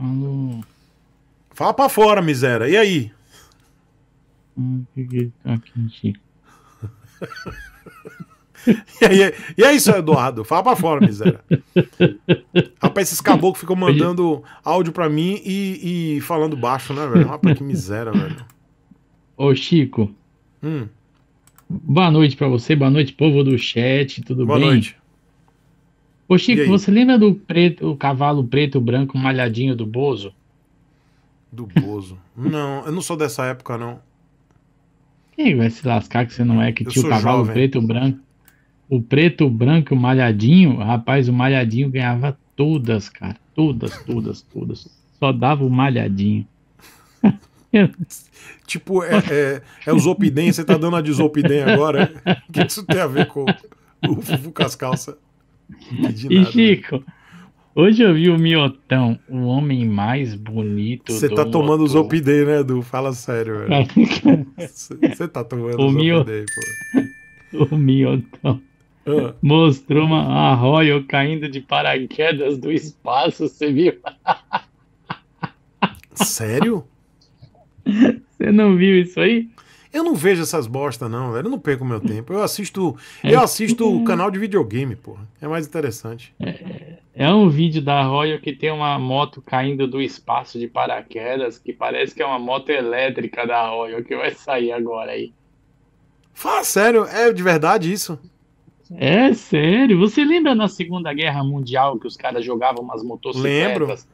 Alô. Fala pra fora, miséria. E aí? Hum, tá aqui, Chico? E aí, e aí, seu Eduardo? Fala pra fora, miséria. Rapaz, esses caboclos ficam mandando áudio pra mim e, e falando baixo, né, velho? Rapaz, que miséria, velho. Ô, Chico, Hum, boa noite pra você, boa noite, povo do chat, tudo boa bem? noite. Ô, Chico, você lembra do preto, o cavalo preto branco malhadinho do Bozo? Do Bozo. Não, eu não sou dessa época, não. Quem vai se lascar que você não é que Eu tinha o cavalo jovem. preto branco? O preto branco malhadinho, rapaz, o malhadinho ganhava todas, cara. Todas, todas, todas. Só dava o malhadinho. Tipo, é, é, é o Zopidem, você tá dando a de Zopidem agora? O que isso tem a ver com o Fufu com E nada. Chico, hoje eu vi o Miotão, o homem mais bonito Você tá tomando o motor. Zopidem, né, Edu? Fala sério, velho. Você tá tomando O o meu- Zopidem, pô. o Miotão Ah, mostrou uma Royal caindo de paraquedas do espaço, você viu? sério? Você não viu isso aí? Eu não vejo essas bosta, não, velho. Eu não perco meu tempo. Eu assisto. É Eu assisto o canal de videogame, porra. É mais interessante. É um vídeo da Royal que tem uma moto caindo do espaço de paraquedas, que parece que é uma moto elétrica da Royal que vai sair agora aí. Fala sério, é de verdade isso? É sério? Você lembra na Segunda Guerra Mundial que os caras jogavam umas motocicletas?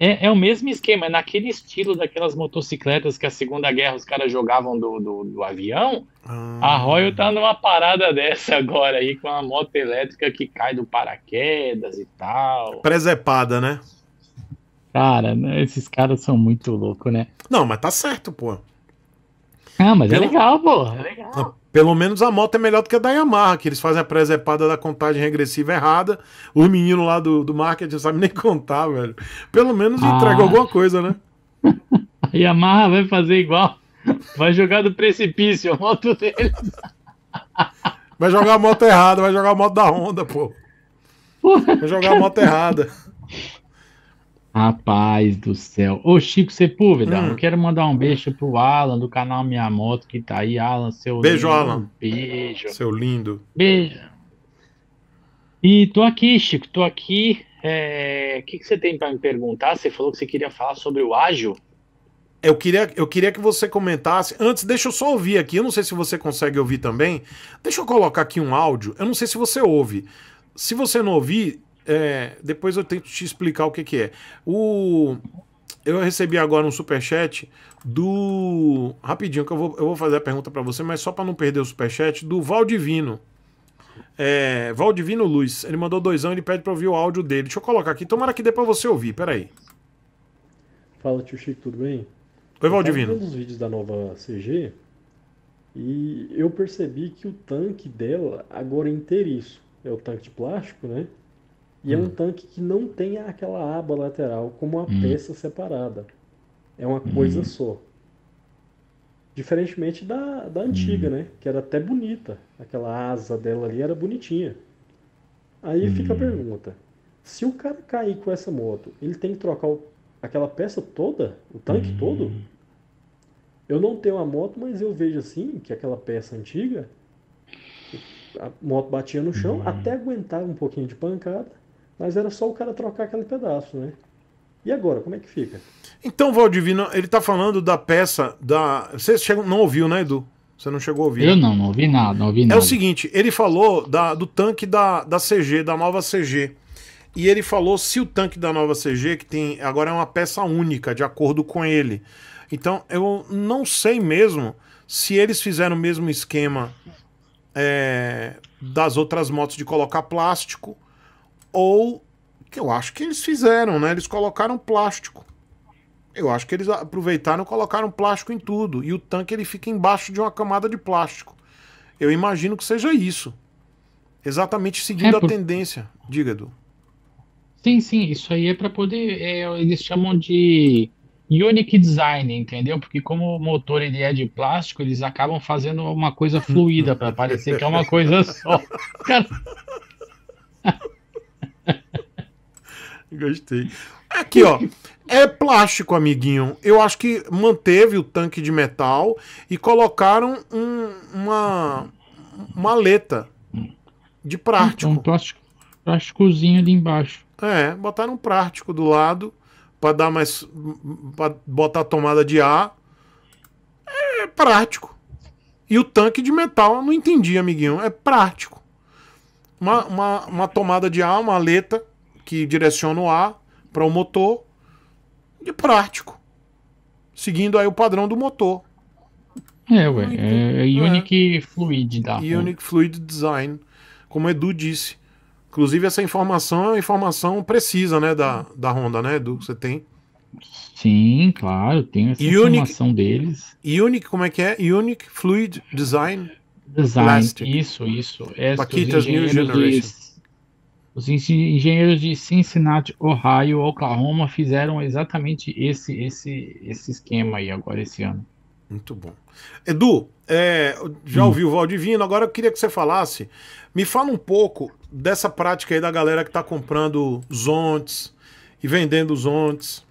É, é o mesmo esquema, é naquele estilo daquelas motocicletas que a Segunda Guerra os caras jogavam do, do, do avião. Ah, A Royal tá numa parada dessa agora aí, com a moto elétrica que cai do paraquedas e tal. Presepada, né? Cara, né, esses caras são muito loucos, né? Não, mas tá certo, pô. Ah, mas é Pelo- legal, pô. É legal. Pelo menos a moto é melhor do que a da Yamaha, que eles fazem a presepada da contagem regressiva errada. Os meninos lá do, do marketing não sabem nem contar, velho. Pelo menos Ah. entrega alguma coisa, né? A Yamaha vai fazer igual. Vai jogar do precipício a moto dele. Vai jogar a moto errada, vai jogar a moto da Honda, pô. Vai jogar a moto errada. Rapaz do céu. Ô, Chico Sepúlveda, Hum. eu quero mandar um beijo pro Alan do canal Minha Moto que tá aí. Alan, seu Beijo, lindo, Alan. Beijo. Seu lindo. Beijo. E tô aqui, Chico, tô aqui. É, O que, que você tem pra me perguntar? Você falou que você queria falar sobre o ágil? Eu queria, eu queria que você comentasse. Antes, deixa eu só ouvir aqui. Eu não sei se você consegue ouvir também. Deixa eu colocar aqui um áudio. Eu não sei se você ouve. Se você não ouvir, é, depois eu tento te explicar o que, que é. O, eu recebi agora um superchat do. Rapidinho, que eu vou, eu vou fazer a pergunta para você, mas só para não perder o superchat, do Valdivino. É, Valdivino Luz. Ele mandou doisão, ele pede para ouvir o áudio dele. Deixa eu colocar aqui. Tomara que dê para você ouvir. Peraí. Fala tio Chico, tudo bem? Oi, Eu Valdivino. vendo os vídeos da nova CG e eu percebi que o tanque dela agora é inteiriço. É o tanque de plástico, né? E é Hum. um tanque que não tem aquela aba lateral como uma Hum. peça separada. É uma coisa só. Diferentemente da, da antiga, né? Que era até bonita. Aquela asa dela ali era bonitinha. Aí fica a Hum. pergunta: se o cara cair com essa moto, ele tem que trocar o- aquela peça toda? O tanque todo? Eu não tenho a moto, mas eu vejo assim que aquela peça antiga, a moto batia no chão, até aguentava um pouquinho de pancada, mas era só o cara trocar aquele pedaço, né? E agora, como é que fica? Então, Valdivino, ele tá falando da peça da. Você chegou... não ouviu, né, Edu? Você não chegou a ouvir. Eu né? não, não ouvi nada, não ouvi É nada. o seguinte, ele falou da, do tanque da, da CG, da nova CG. E ele falou se o tanque da nova CG, que tem agora é uma peça única, de acordo com ele. Então, eu não sei mesmo se eles fizeram o mesmo esquema é, das outras motos de colocar plástico, ou que eu acho que eles fizeram, né? Eles colocaram plástico. Eu acho que eles aproveitaram e colocaram plástico em tudo. E o tanque ele fica embaixo de uma camada de plástico. Eu imagino que seja isso. Exatamente seguindo É, por- a tendência. Diga, Edu. Sim, sim, isso aí é para poder, é, eles chamam de unique design, entendeu? Porque como o motor ele é de plástico, eles acabam fazendo uma coisa fluida para parecer que é uma coisa só. Cara, Gostei. Aqui, ó. É plástico, amiguinho. Eu acho que manteve o tanque de metal e colocaram um, uma maleta de plástico. Um plástico, plásticozinho ali embaixo. É, botaram um plástico do lado para dar mais. para botar a tomada de ar. É prático. E o tanque de metal, eu não entendi, amiguinho. É prático. Uma, uma, uma tomada de ar, uma aleta que direciona o ar para o motor. De prático. Seguindo aí o padrão do motor. É, ué. É, é Unique. Fluid da Unique Fluid Design. Como o Edu disse. Inclusive, essa informação é uma informação precisa, né, da, da Honda, né, Edu? Você tem? Sim, claro, tem essa Unique, informação deles. Unique, como é que é? Unique Fluid Design Design, Plastic. isso, isso. É, Paquitas New Generation. Os engenheiros de Cincinnati, Ohio, Oklahoma fizeram exatamente esse, esse, esse esquema aí agora esse ano. Muito bom. Edu, é, já hum. ouviu o Valdivino, agora eu queria que você falasse. Me fala um pouco dessa prática aí da galera que está comprando zontes e vendendo zontes.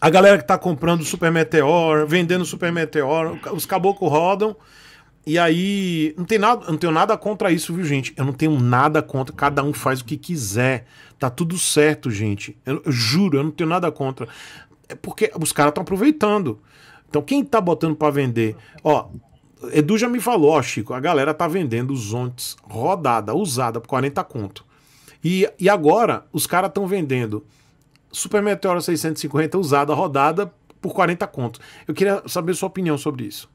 A galera que está comprando Super Meteor, vendendo Super Meteor, os caboclos rodam. E aí, não tem nada, não tenho nada contra isso, viu, gente? Eu não tenho nada contra, cada um faz o que quiser. Tá tudo certo, gente. Eu, eu juro, eu não tenho nada contra. É porque os caras estão aproveitando. Então, quem tá botando para vender? Ó, Edu já me falou, ó, Chico, a galera tá vendendo os ontes rodada, usada, por 40 conto. E, e agora, os caras estão vendendo Super Meteoro 650 usada, rodada, por 40 conto. Eu queria saber sua opinião sobre isso.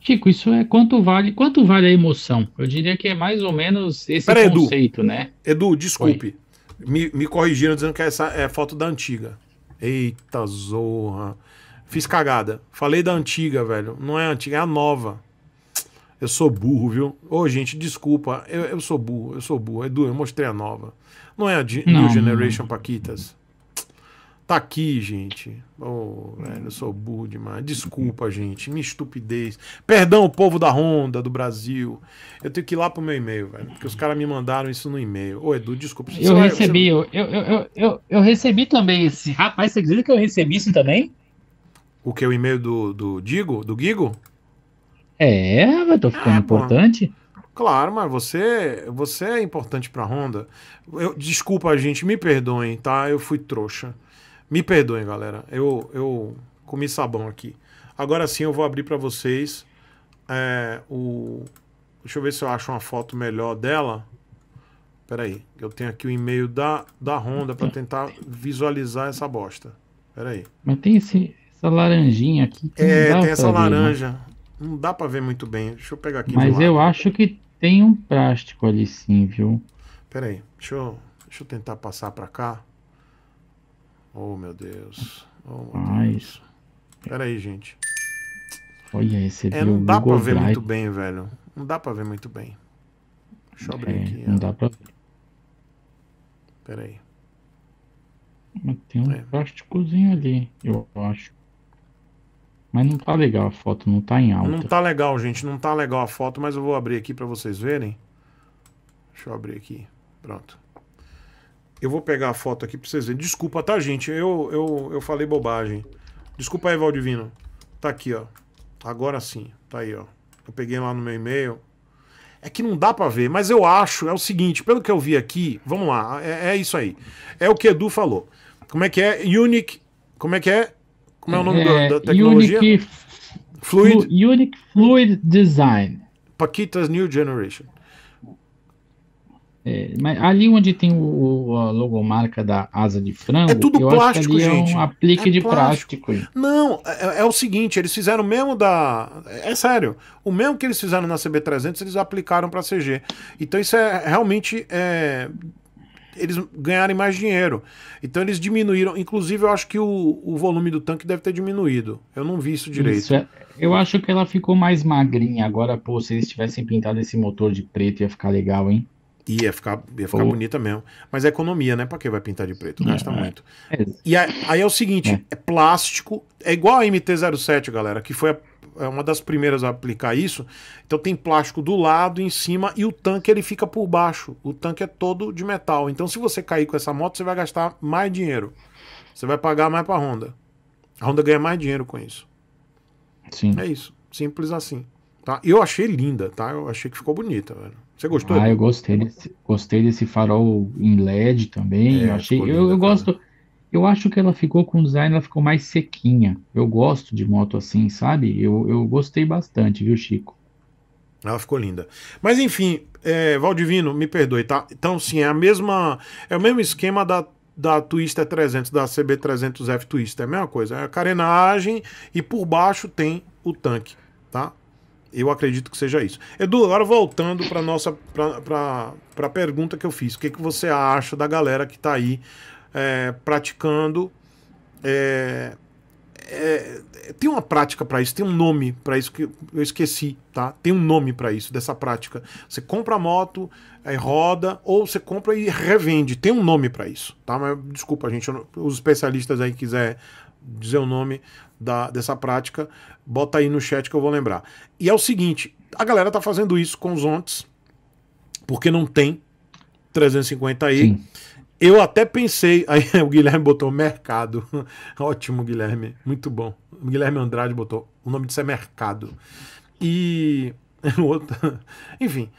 Chico, isso é quanto vale, quanto vale a emoção? Eu diria que é mais ou menos esse Pera, conceito, Edu, né? Edu, desculpe. Me, me corrigiram dizendo que essa é foto da antiga. Eita zorra. Fiz cagada. Falei da antiga, velho. Não é a antiga, é a nova. Eu sou burro, viu? Ô, gente, desculpa. Eu, eu sou burro, eu sou burro. Edu, eu mostrei a nova. Não é a New Generation Paquitas. Tá aqui, gente. Oh, velho, eu sou burro demais. Desculpa, gente. Minha estupidez. Perdão, povo da Honda, do Brasil. Eu tenho que ir lá pro meu e-mail, velho. Porque os caras me mandaram isso no e-mail. Ô, Edu, desculpa. Eu vai, recebi, você... eu, eu, eu, eu, eu recebi também esse. Rapaz, você acredita que eu recebi isso também? O que? O e-mail do, do Digo? Do Gigo? É, mas tô ficando ah, importante. Claro, mas você, você é importante pra Honda. Eu, desculpa, gente, me perdoem, tá? Eu fui trouxa. Me perdoem, galera. Eu, eu comi sabão aqui. Agora sim eu vou abrir para vocês é, o. Deixa eu ver se eu acho uma foto melhor dela. Pera aí, eu tenho aqui o e-mail da, da Honda para tentar visualizar essa bosta. Pera aí. Mas tem esse, essa laranjinha aqui. É, tem essa ver, né? laranja. Né? Não dá para ver muito bem. Deixa eu pegar aqui. Mas eu acho que tem um plástico ali sim, viu? Pera aí, deixa eu, deixa eu tentar passar para cá. Oh, meu Deus. Oh, meu Deus. Pera aí, gente. Olha, esse é, não dá pra ver Drive. muito bem, velho. Não dá pra ver muito bem. Deixa eu abrir é, aqui. Não ó. dá pra ver. Pera aí. Mas tem um é. plásticozinho ali, eu acho. Mas não tá legal a foto, não tá em alta. Não tá legal, gente. Não tá legal a foto, mas eu vou abrir aqui pra vocês verem. Deixa eu abrir aqui. Pronto. Eu vou pegar a foto aqui pra vocês verem. Desculpa, tá, gente? Eu, eu, eu falei bobagem. Desculpa aí, Valdivino. Tá aqui, ó. Agora sim. Tá aí, ó. Eu peguei lá no meu e-mail. É que não dá para ver, mas eu acho, é o seguinte, pelo que eu vi aqui, vamos lá, é, é, isso aí. É o que Edu falou. Como é que é? Unique. Como é que é? Como é o nome é, da, da, tecnologia? Unique Fluid. Unique Fluid Design. Paquitas New Generation. É, mas ali onde tem o, a logomarca da asa de frango, é tudo plástico, gente. É um aplique é de plástico. plástico. Não, é, é, o seguinte, eles fizeram o mesmo da. É sério, o mesmo que eles fizeram na CB300, eles aplicaram para CG. Então isso é realmente. É, eles ganharem mais dinheiro. Então eles diminuíram. Inclusive, eu acho que o, o volume do tanque deve ter diminuído. Eu não vi isso direito. Isso é, eu acho que ela ficou mais magrinha. Agora, pô, se eles tivessem pintado esse motor de preto, ia ficar legal, hein? Ia ficar, ia ficar bonita mesmo. Mas é economia, né? Pra que vai pintar de preto? Gasta é, muito. É. E aí, aí, é o seguinte: é. é. plástico. É igual a MT-07, galera, que foi a, é uma das primeiras a aplicar isso. Então tem plástico do lado, em cima, e o tanque ele fica por baixo. O tanque é todo de metal. Então se você cair com essa moto, você vai gastar mais dinheiro. Você vai pagar mais para a Honda. A Honda ganha mais dinheiro com isso. Sim. É isso. Simples assim. Tá? Eu achei linda, tá? Eu achei que ficou bonita, velho. Você gostou? Ah, eu gostei desse, gostei desse farol em LED também. É, eu achei, eu, eu gosto. Eu acho que ela ficou com o design, ela ficou mais sequinha. Eu gosto de moto assim, sabe? Eu, eu gostei bastante, viu, Chico? Ela ficou linda. Mas enfim, é, Valdivino, me perdoe, tá? Então, sim, é a mesma. É o mesmo esquema da, da Twister 300, da CB300F Twister. É a mesma coisa. É a carenagem e por baixo tem o tanque, tá? Eu acredito que seja isso. Edu, agora voltando para nossa para a pergunta que eu fiz. O que, que você acha da galera que está aí é, praticando. É, é, tem uma prática para isso, tem um nome para isso que eu esqueci, tá? Tem um nome para isso, dessa prática. Você compra a moto, aí roda, ou você compra e revende. Tem um nome para isso, tá? Mas desculpa, gente, os especialistas aí quiser dizer o nome da, dessa prática, bota aí no chat que eu vou lembrar. E é o seguinte, a galera tá fazendo isso com os ontes, porque não tem 350i. Sim. Eu até pensei, aí o Guilherme botou mercado. Ótimo, Guilherme, muito bom. O Guilherme Andrade botou, o nome disso é mercado. E enfim,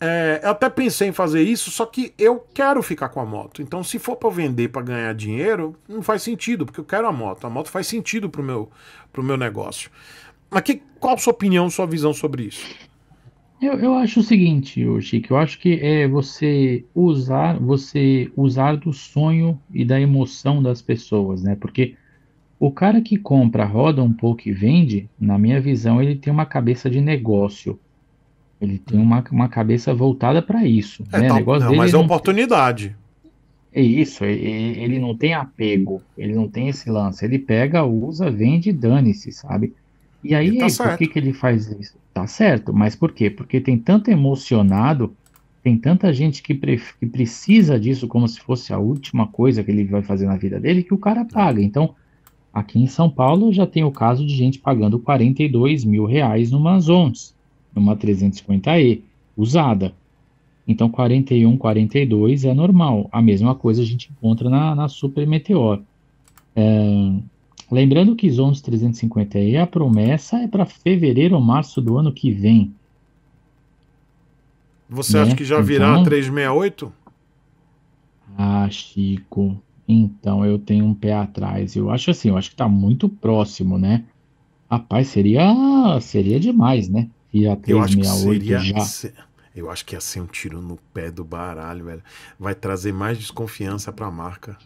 é, eu até pensei em fazer isso, só que eu quero ficar com a moto. Então, se for para vender para ganhar dinheiro, não faz sentido, porque eu quero a moto. A moto faz sentido pro meu, pro meu negócio. Mas que, qual a sua opinião, sua visão sobre isso? Eu, eu acho o seguinte, Chico, eu acho que é você usar, você usar do sonho e da emoção das pessoas, né? Porque o cara que compra, roda um pouco e vende, na minha visão, ele tem uma cabeça de negócio. Ele tem uma, uma cabeça voltada para isso. É, né? tá, negócio não, mas é oportunidade. É isso, ele não tem apego, ele não tem esse lance. Ele pega, usa, vende, dane-se, sabe? E aí, tá por que, que ele faz isso? Tá certo, mas por quê? Porque tem tanto emocionado, tem tanta gente que, que precisa disso como se fosse a última coisa que ele vai fazer na vida dele que o cara paga. Então, aqui em São Paulo já tem o caso de gente pagando 42 mil reais numa Zons, numa 350E, usada. Então, 41, 42 é normal. A mesma coisa a gente encontra na, na Super Meteor. É, Lembrando que Zones 350E, a promessa é para fevereiro ou março do ano que vem. Você né? acha que já virá então, 368? Ah, Chico. Então eu tenho um pé atrás. Eu acho assim, eu acho que tá muito próximo, né? Rapaz, seria seria demais, né? E a 368 eu acho que seria, já. Eu acho que ia ser um tiro no pé do baralho, velho. Vai trazer mais desconfiança para a marca.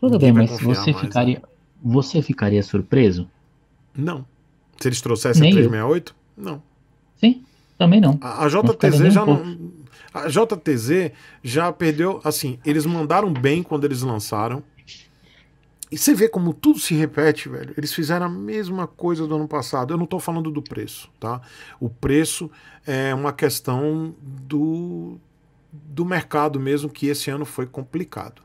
Tudo Ninguém bem, mas você mais, ficaria. Né? Você ficaria surpreso? Não. Se eles trouxessem Nem a 368? Eu. Não. Sim, também não. A, a JTZ já um não. A JTZ já perdeu. Assim, eles mandaram bem quando eles lançaram. E você vê como tudo se repete, velho. Eles fizeram a mesma coisa do ano passado. Eu não estou falando do preço, tá? O preço é uma questão do, do mercado mesmo, que esse ano foi complicado.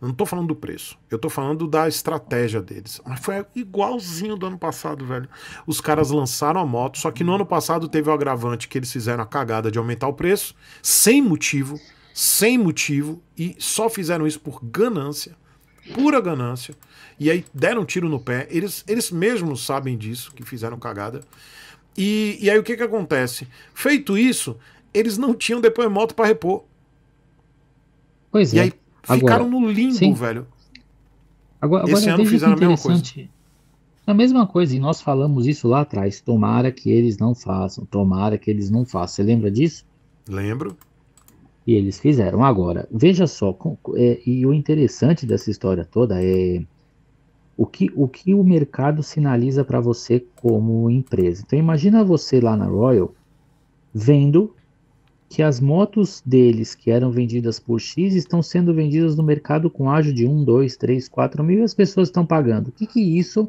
Eu não tô falando do preço. Eu tô falando da estratégia deles. Mas foi igualzinho do ano passado, velho. Os caras lançaram a moto, só que no ano passado teve o agravante que eles fizeram a cagada de aumentar o preço, sem motivo, sem motivo, e só fizeram isso por ganância, pura ganância. E aí deram um tiro no pé. Eles, eles mesmos sabem disso, que fizeram cagada. E, e aí o que que acontece? Feito isso, eles não tinham depois moto para repor. Pois e é. aí Ficaram no limbo, sim. velho. Agora, agora Esse ano fizeram a mesma coisa. A mesma coisa, e nós falamos isso lá atrás. Tomara que eles não façam, tomara que eles não façam. Você lembra disso? Lembro. E eles fizeram. Agora, veja só, é, e o interessante dessa história toda é o que o, que o mercado sinaliza para você como empresa. Então, imagina você lá na Royal vendo que as motos deles, que eram vendidas por X, estão sendo vendidas no mercado com ágio de 1, 2, 3, 4 mil e as pessoas estão pagando. O que, que isso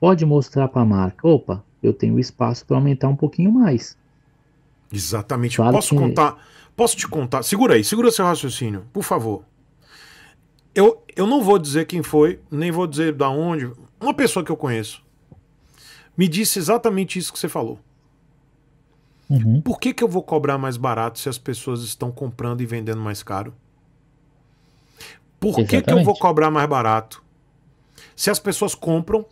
pode mostrar para a marca? Opa, eu tenho espaço para aumentar um pouquinho mais. Exatamente. Claro posso que... contar? Posso te contar? Segura aí, segura seu raciocínio, por favor. Eu, eu não vou dizer quem foi, nem vou dizer da onde. Uma pessoa que eu conheço me disse exatamente isso que você falou. Uhum. Por que, que eu vou cobrar mais barato se as pessoas estão comprando e vendendo mais caro? Por que, que eu vou cobrar mais barato se as pessoas compram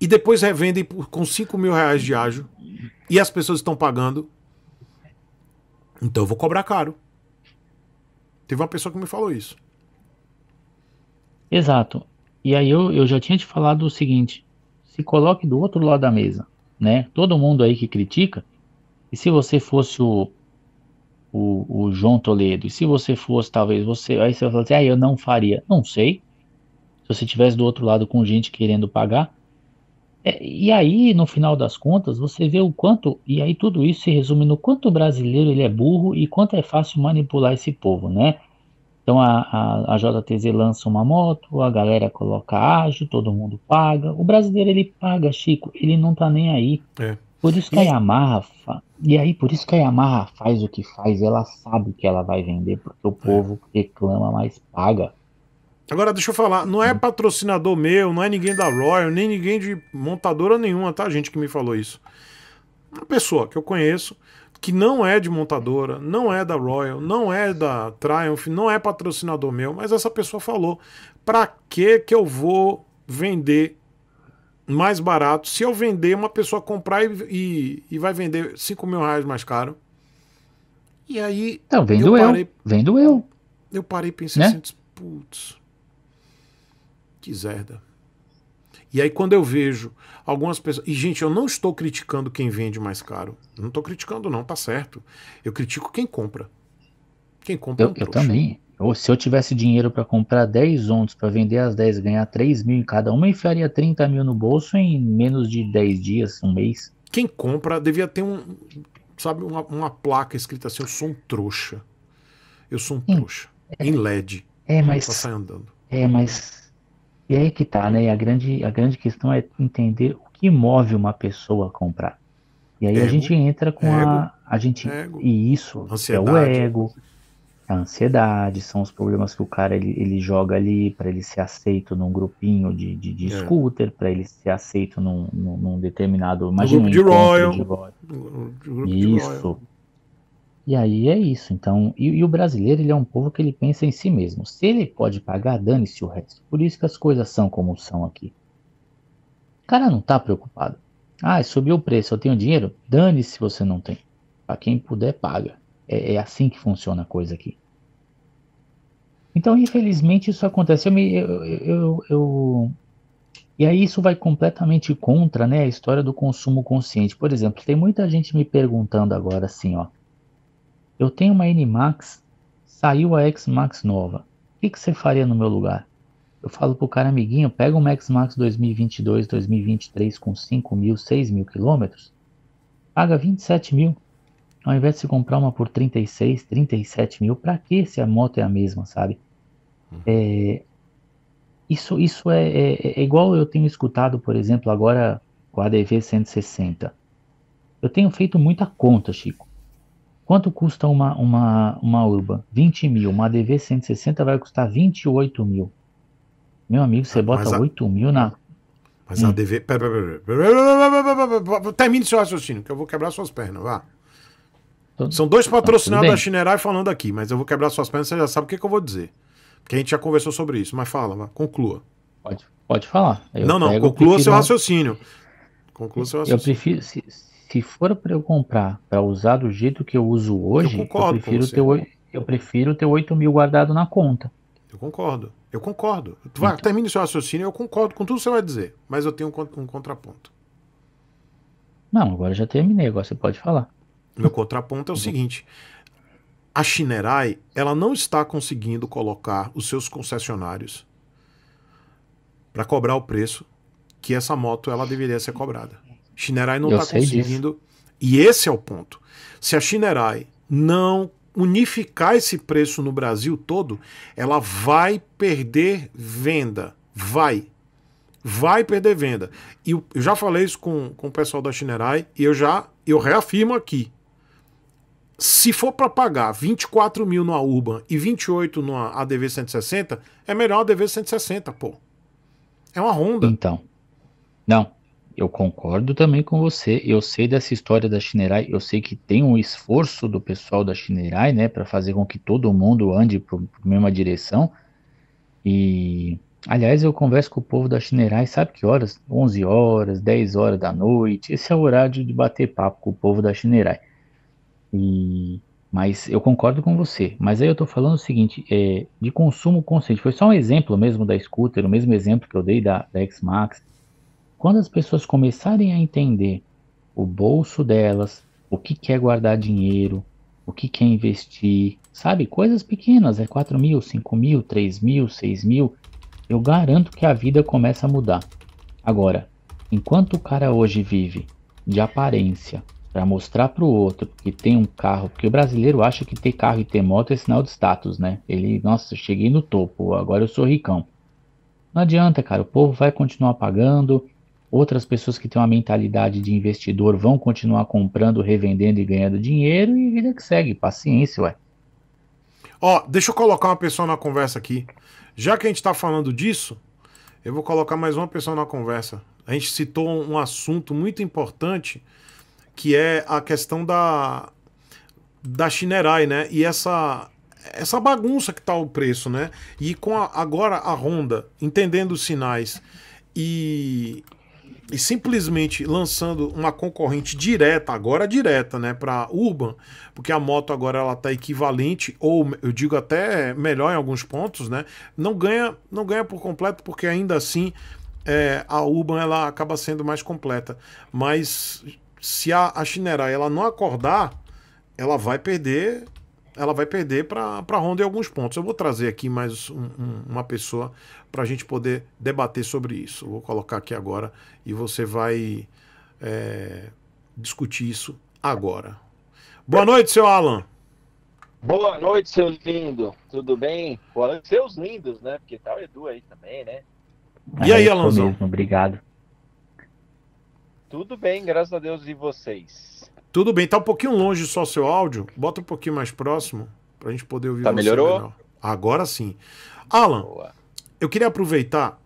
e depois revendem por, com 5 mil reais de ágio e as pessoas estão pagando? Então eu vou cobrar caro. Teve uma pessoa que me falou isso. Exato. E aí eu, eu já tinha te falado o seguinte: se coloque do outro lado da mesa, né? Todo mundo aí que critica, e se você fosse o, o, o João Toledo, e se você fosse talvez você, aí você vai falar assim, ah, eu não faria. Não sei. Se você tivesse do outro lado com gente querendo pagar. É, e aí, no final das contas, você vê o quanto, e aí tudo isso se resume no quanto o brasileiro ele é burro e quanto é fácil manipular esse povo, né? Então a, a, a JTZ lança uma moto, a galera coloca ágil, todo mundo paga. O brasileiro ele paga, Chico, ele não tá nem aí. É. Por isso que a Yamaha. Fa... E aí, por isso que a Yamaha faz o que faz, ela sabe que ela vai vender, porque o é. povo reclama, mas paga. Agora, deixa eu falar, não é patrocinador meu, não é ninguém da Royal, nem ninguém de montadora nenhuma, tá? Gente que me falou isso. Uma pessoa que eu conheço, que não é de montadora, não é da Royal, não é da Triumph, não é patrocinador meu, mas essa pessoa falou: pra que que eu vou vender mais barato? Se eu vender, uma pessoa comprar e, e, e vai vender 5 mil reais mais caro. E aí. Então, vendo eu. Parei, eu vendo eu. Eu parei e pensei né? assim: putz que zerda. E aí quando eu vejo algumas pessoas. E, gente, eu não estou criticando quem vende mais caro. Não estou criticando, não, tá certo. Eu critico quem compra. Quem compra eu, é um eu também. Ou se eu tivesse dinheiro para comprar 10 ondas para vender as 10 ganhar 3 mil em cada uma, enfiaria 30 mil no bolso em menos de 10 dias, um mês. Quem compra devia ter um. Sabe, uma, uma placa escrita assim: eu sou um trouxa. Eu sou um trouxa. É, em LED. É, mas. Pra andando. É, mas e aí que tá, né? E a grande, a grande questão é entender o que move uma pessoa a comprar. E aí ego, a gente entra com ego, a. A gente. Ego, e isso ansiedade. é o ego, a ansiedade, são os problemas que o cara ele, ele joga ali para ele ser aceito num grupinho de, de, de é. scooter, para ele ser aceito num, num, num determinado. Imagina, grupo de Royal. De Royal. Isso. E aí é isso. Então, e, e, o brasileiro ele é um povo que ele pensa em si mesmo. Se ele pode pagar, dane-se o resto. Por isso que as coisas são como são aqui. O cara não tá preocupado. Ah, subiu o preço, eu tenho dinheiro? Dane-se se você não tem. Para quem puder, paga. É, é, assim que funciona a coisa aqui. Então, infelizmente, isso acontece. Eu, me, eu, eu, eu, e aí isso vai completamente contra né, a história do consumo consciente. Por exemplo, tem muita gente me perguntando agora assim, ó. Eu tenho uma N-Max, saiu a X-Max nova. O que, que você faria no meu lugar? Eu falo pro cara, amiguinho, pega um X-Max 2022, 2023 com 5 mil, 6 mil quilômetros, paga 27 mil. Ao invés de você comprar uma por 36, 37 mil, pra que se a moto é a mesma, sabe? Uhum. É, isso isso é, é, é, igual eu tenho escutado, por exemplo, agora com a ADV 160. Eu tenho feito muita conta, Chico. Quanto custa uma, uma, uma Urban? 20 mil. Uma ADV 160 vai custar 28 mil. Meu amigo, você bota a... 8 mil na. Mas hum. a ADV. Pera, pera, pera, Termine seu raciocínio, que eu vou quebrar suas pernas. Vá. São dois patrocinados da Chinerai falando aqui, mas eu vou quebrar suas pernas, você já sabe o que, que eu vou dizer. Porque a gente já conversou sobre isso. Mas fala, vá, conclua. Pode, pode falar. Eu não, não, conclua seu raciocínio. Conclua seu raciocínio. Eu prefiro. Se, se for para eu comprar para usar do jeito que eu uso hoje, eu, eu prefiro, ter, eu prefiro ter 8 mil guardado na conta. Eu concordo. Eu concordo. Tu vai, então, termine seu raciocínio, eu concordo com tudo que você vai dizer, mas eu tenho um, um contraponto. Não, agora já terminei, agora você pode falar. Meu contraponto é o seguinte: a Shinerai ela não está conseguindo colocar os seus concessionários para cobrar o preço que essa moto ela deveria ser cobrada. Shinerai não está conseguindo. Disso. E esse é o ponto. Se a Shinerai não unificar esse preço no Brasil todo, ela vai perder venda. Vai. Vai perder venda. E eu já falei isso com, com o pessoal da Shinerai e eu já eu reafirmo aqui. Se for para pagar 24 mil no Urban e 28 no ADV 160, é melhor a ADV 160, pô. É uma Honda. Então. Não, eu concordo também com você. Eu sei dessa história da Shinerai, eu sei que tem um esforço do pessoal da Shinerai, né, para fazer com que todo mundo ande para a mesma direção. E, aliás, eu converso com o povo da Shinerai, sabe que horas? 11 horas, 10 horas da noite. Esse é o horário de bater papo com o povo da Shinerai. E, mas eu concordo com você. Mas aí eu estou falando o seguinte, é, de consumo consciente. Foi só um exemplo mesmo da scooter, o mesmo exemplo que eu dei da, da X-Max quando as pessoas começarem a entender o bolso delas, o que quer guardar dinheiro, o que quer investir, sabe? Coisas pequenas, é 4 mil, 5 mil, 3 mil, 6 mil. Eu garanto que a vida começa a mudar. Agora, enquanto o cara hoje vive de aparência, para mostrar para o outro que tem um carro, porque o brasileiro acha que ter carro e ter moto é sinal de status, né? Ele, nossa, cheguei no topo, agora eu sou ricão. Não adianta, cara, o povo vai continuar pagando, Outras pessoas que têm uma mentalidade de investidor vão continuar comprando, revendendo e ganhando dinheiro e vida que segue. Paciência, ué. Ó, deixa eu colocar uma pessoa na conversa aqui. Já que a gente tá falando disso, eu vou colocar mais uma pessoa na conversa. A gente citou um assunto muito importante, que é a questão da da Shinerai, né? E essa essa bagunça que tá o preço, né? E com a, agora a Honda entendendo os sinais e e simplesmente lançando uma concorrente direta, agora direta, né, para Urban, porque a moto agora ela tá equivalente ou eu digo até melhor em alguns pontos, né? Não ganha, não ganha por completo porque ainda assim é, a Urban ela acaba sendo mais completa, mas se a, a Shinerai ela não acordar, ela vai perder ela vai perder para a Honda em alguns pontos. Eu vou trazer aqui mais um, um, uma pessoa para a gente poder debater sobre isso. vou colocar aqui agora e você vai é, discutir isso agora. Boa noite, seu Alan. Boa noite, seu lindo. Tudo bem? Boa seus lindos, né? Porque tá o Edu aí também, né? E aí, Alanzão? Obrigado. Tudo bem, graças a Deus e vocês. Tudo bem, tá um pouquinho longe só seu áudio. Bota um pouquinho mais próximo pra gente poder ouvir tá, melhorou? Melhor. Agora sim. Alan, Boa. eu queria aproveitar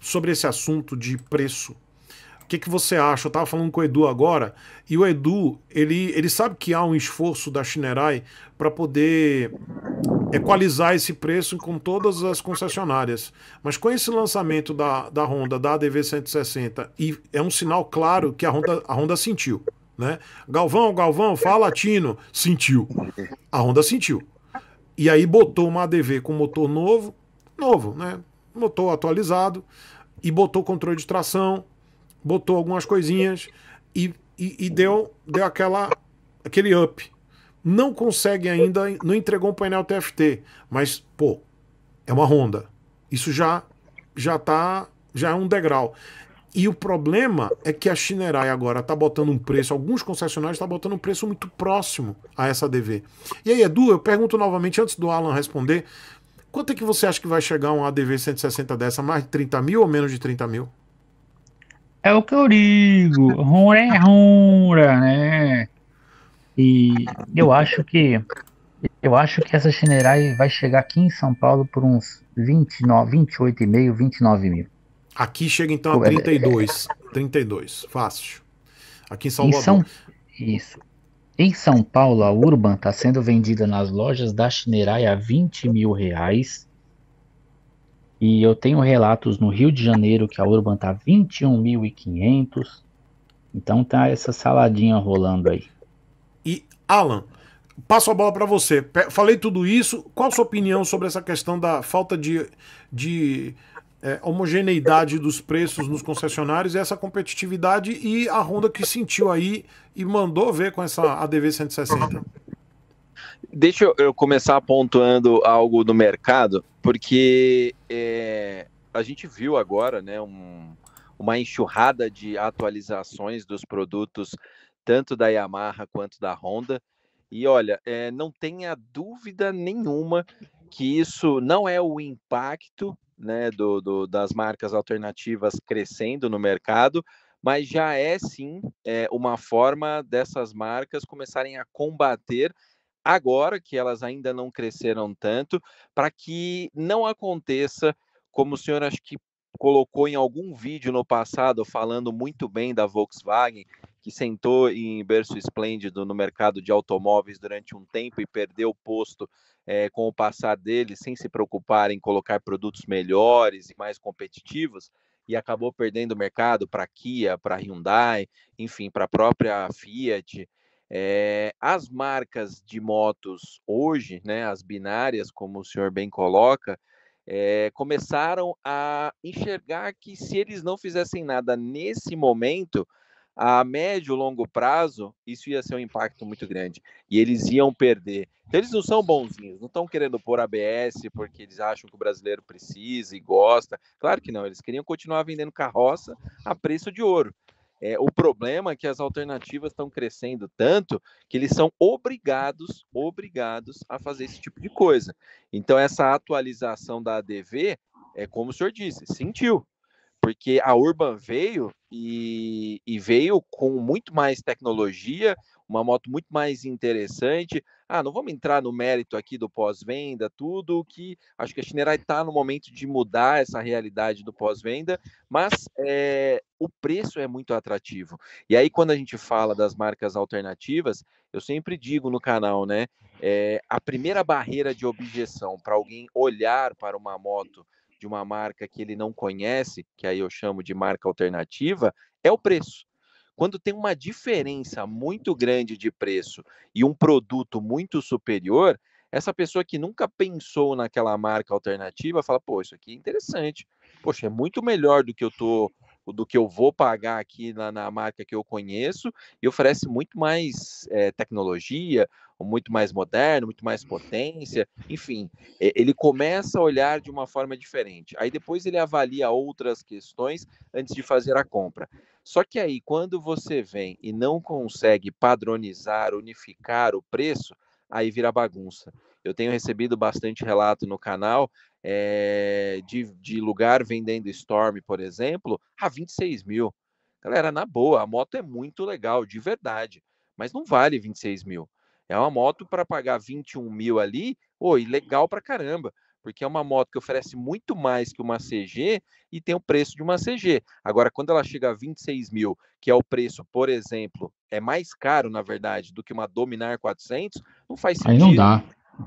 sobre esse assunto de preço. O que, que você acha? Eu tava falando com o Edu agora, e o Edu, ele, ele sabe que há um esforço da Shinerai para poder equalizar esse preço com todas as concessionárias. Mas com esse lançamento da, da Honda, da ADV 160, e é um sinal claro que a Honda, a Honda sentiu. Né? Galvão, Galvão, fala Tino. Sentiu. A Honda sentiu. E aí botou uma ADV com motor novo, novo, né? Motor atualizado, e botou controle de tração, botou algumas coisinhas e, e, e deu, deu aquela, aquele up. Não consegue ainda, não entregou um painel TFT, mas, pô, é uma Honda. Isso já já tá, já é um degrau. E o problema é que a Shinerai agora está botando um preço, alguns concessionários estão tá botando um preço muito próximo a essa ADV. E aí, Edu, eu pergunto novamente, antes do Alan responder, quanto é que você acha que vai chegar um ADV 160 dessa? Mais de 30 mil ou menos de 30 mil? É o que eu digo, rura é rura, né? E eu acho que eu acho que essa Shinerai vai chegar aqui em São Paulo por uns 29, 28,5, 29 mil. Aqui chega então a 32. 32, fácil. Aqui em Salvador. Em São... Isso. Em São Paulo, a Urban está sendo vendida nas lojas da Chinerai a 20 mil reais. E eu tenho relatos no Rio de Janeiro que a Urban tá 21.500. Então tá essa saladinha rolando aí. E Alan, passo a bola para você. Falei tudo isso. Qual a sua opinião sobre essa questão da falta de, de é, homogeneidade dos preços nos concessionários, essa competitividade e a Honda que sentiu aí e mandou ver com essa ADV 160. Deixa eu começar pontuando algo no mercado, porque é, a gente viu agora né, um, uma enxurrada de atualizações dos produtos, tanto da Yamaha quanto da Honda. E olha, é, não tenha dúvida nenhuma que isso não é o impacto né, do, do, das marcas alternativas crescendo no mercado, mas já é sim é, uma forma dessas marcas começarem a combater agora que elas ainda não cresceram tanto, para que não aconteça como o senhor acho que colocou em algum vídeo no passado falando muito bem da Volkswagen, que sentou em berço esplêndido no mercado de automóveis durante um tempo e perdeu o posto é, com o passar dele, sem se preocupar em colocar produtos melhores e mais competitivos, e acabou perdendo o mercado para Kia, para Hyundai, enfim, para a própria Fiat. É, as marcas de motos hoje, né, as binárias, como o senhor bem coloca, é, começaram a enxergar que se eles não fizessem nada nesse momento, a médio longo prazo, isso ia ser um impacto muito grande. E eles iam perder. Então, eles não são bonzinhos, não estão querendo pôr ABS porque eles acham que o brasileiro precisa e gosta. Claro que não, eles queriam continuar vendendo carroça a preço de ouro. É, o problema é que as alternativas estão crescendo tanto que eles são obrigados, obrigados a fazer esse tipo de coisa. Então, essa atualização da ADV, é como o senhor disse, sentiu. Porque a Urban veio e, e veio com muito mais tecnologia, uma moto muito mais interessante. Ah, não vamos entrar no mérito aqui do pós-venda, tudo que acho que a Shinerai está no momento de mudar essa realidade do pós-venda, mas é, o preço é muito atrativo. E aí, quando a gente fala das marcas alternativas, eu sempre digo no canal, né? É, a primeira barreira de objeção para alguém olhar para uma moto de uma marca que ele não conhece, que aí eu chamo de marca alternativa, é o preço. Quando tem uma diferença muito grande de preço e um produto muito superior, essa pessoa que nunca pensou naquela marca alternativa fala: pô, isso aqui é interessante. Poxa, é muito melhor do que eu tô do que eu vou pagar aqui na, na marca que eu conheço e oferece muito mais é, tecnologia, muito mais moderno, muito mais potência, enfim, ele começa a olhar de uma forma diferente. Aí depois ele avalia outras questões antes de fazer a compra. Só que aí, quando você vem e não consegue padronizar, unificar o preço, aí vira bagunça. Eu tenho recebido bastante relato no canal é, de, de lugar vendendo Storm, por exemplo, a 26 mil. Galera, na boa, a moto é muito legal, de verdade, mas não vale 26 mil. É uma moto para pagar 21 mil ali, oi, legal para caramba, porque é uma moto que oferece muito mais que uma CG e tem o preço de uma CG. Agora, quando ela chega a 26 mil, que é o preço, por exemplo, é mais caro, na verdade, do que uma Dominar 400, não faz sentido. Aí não dá.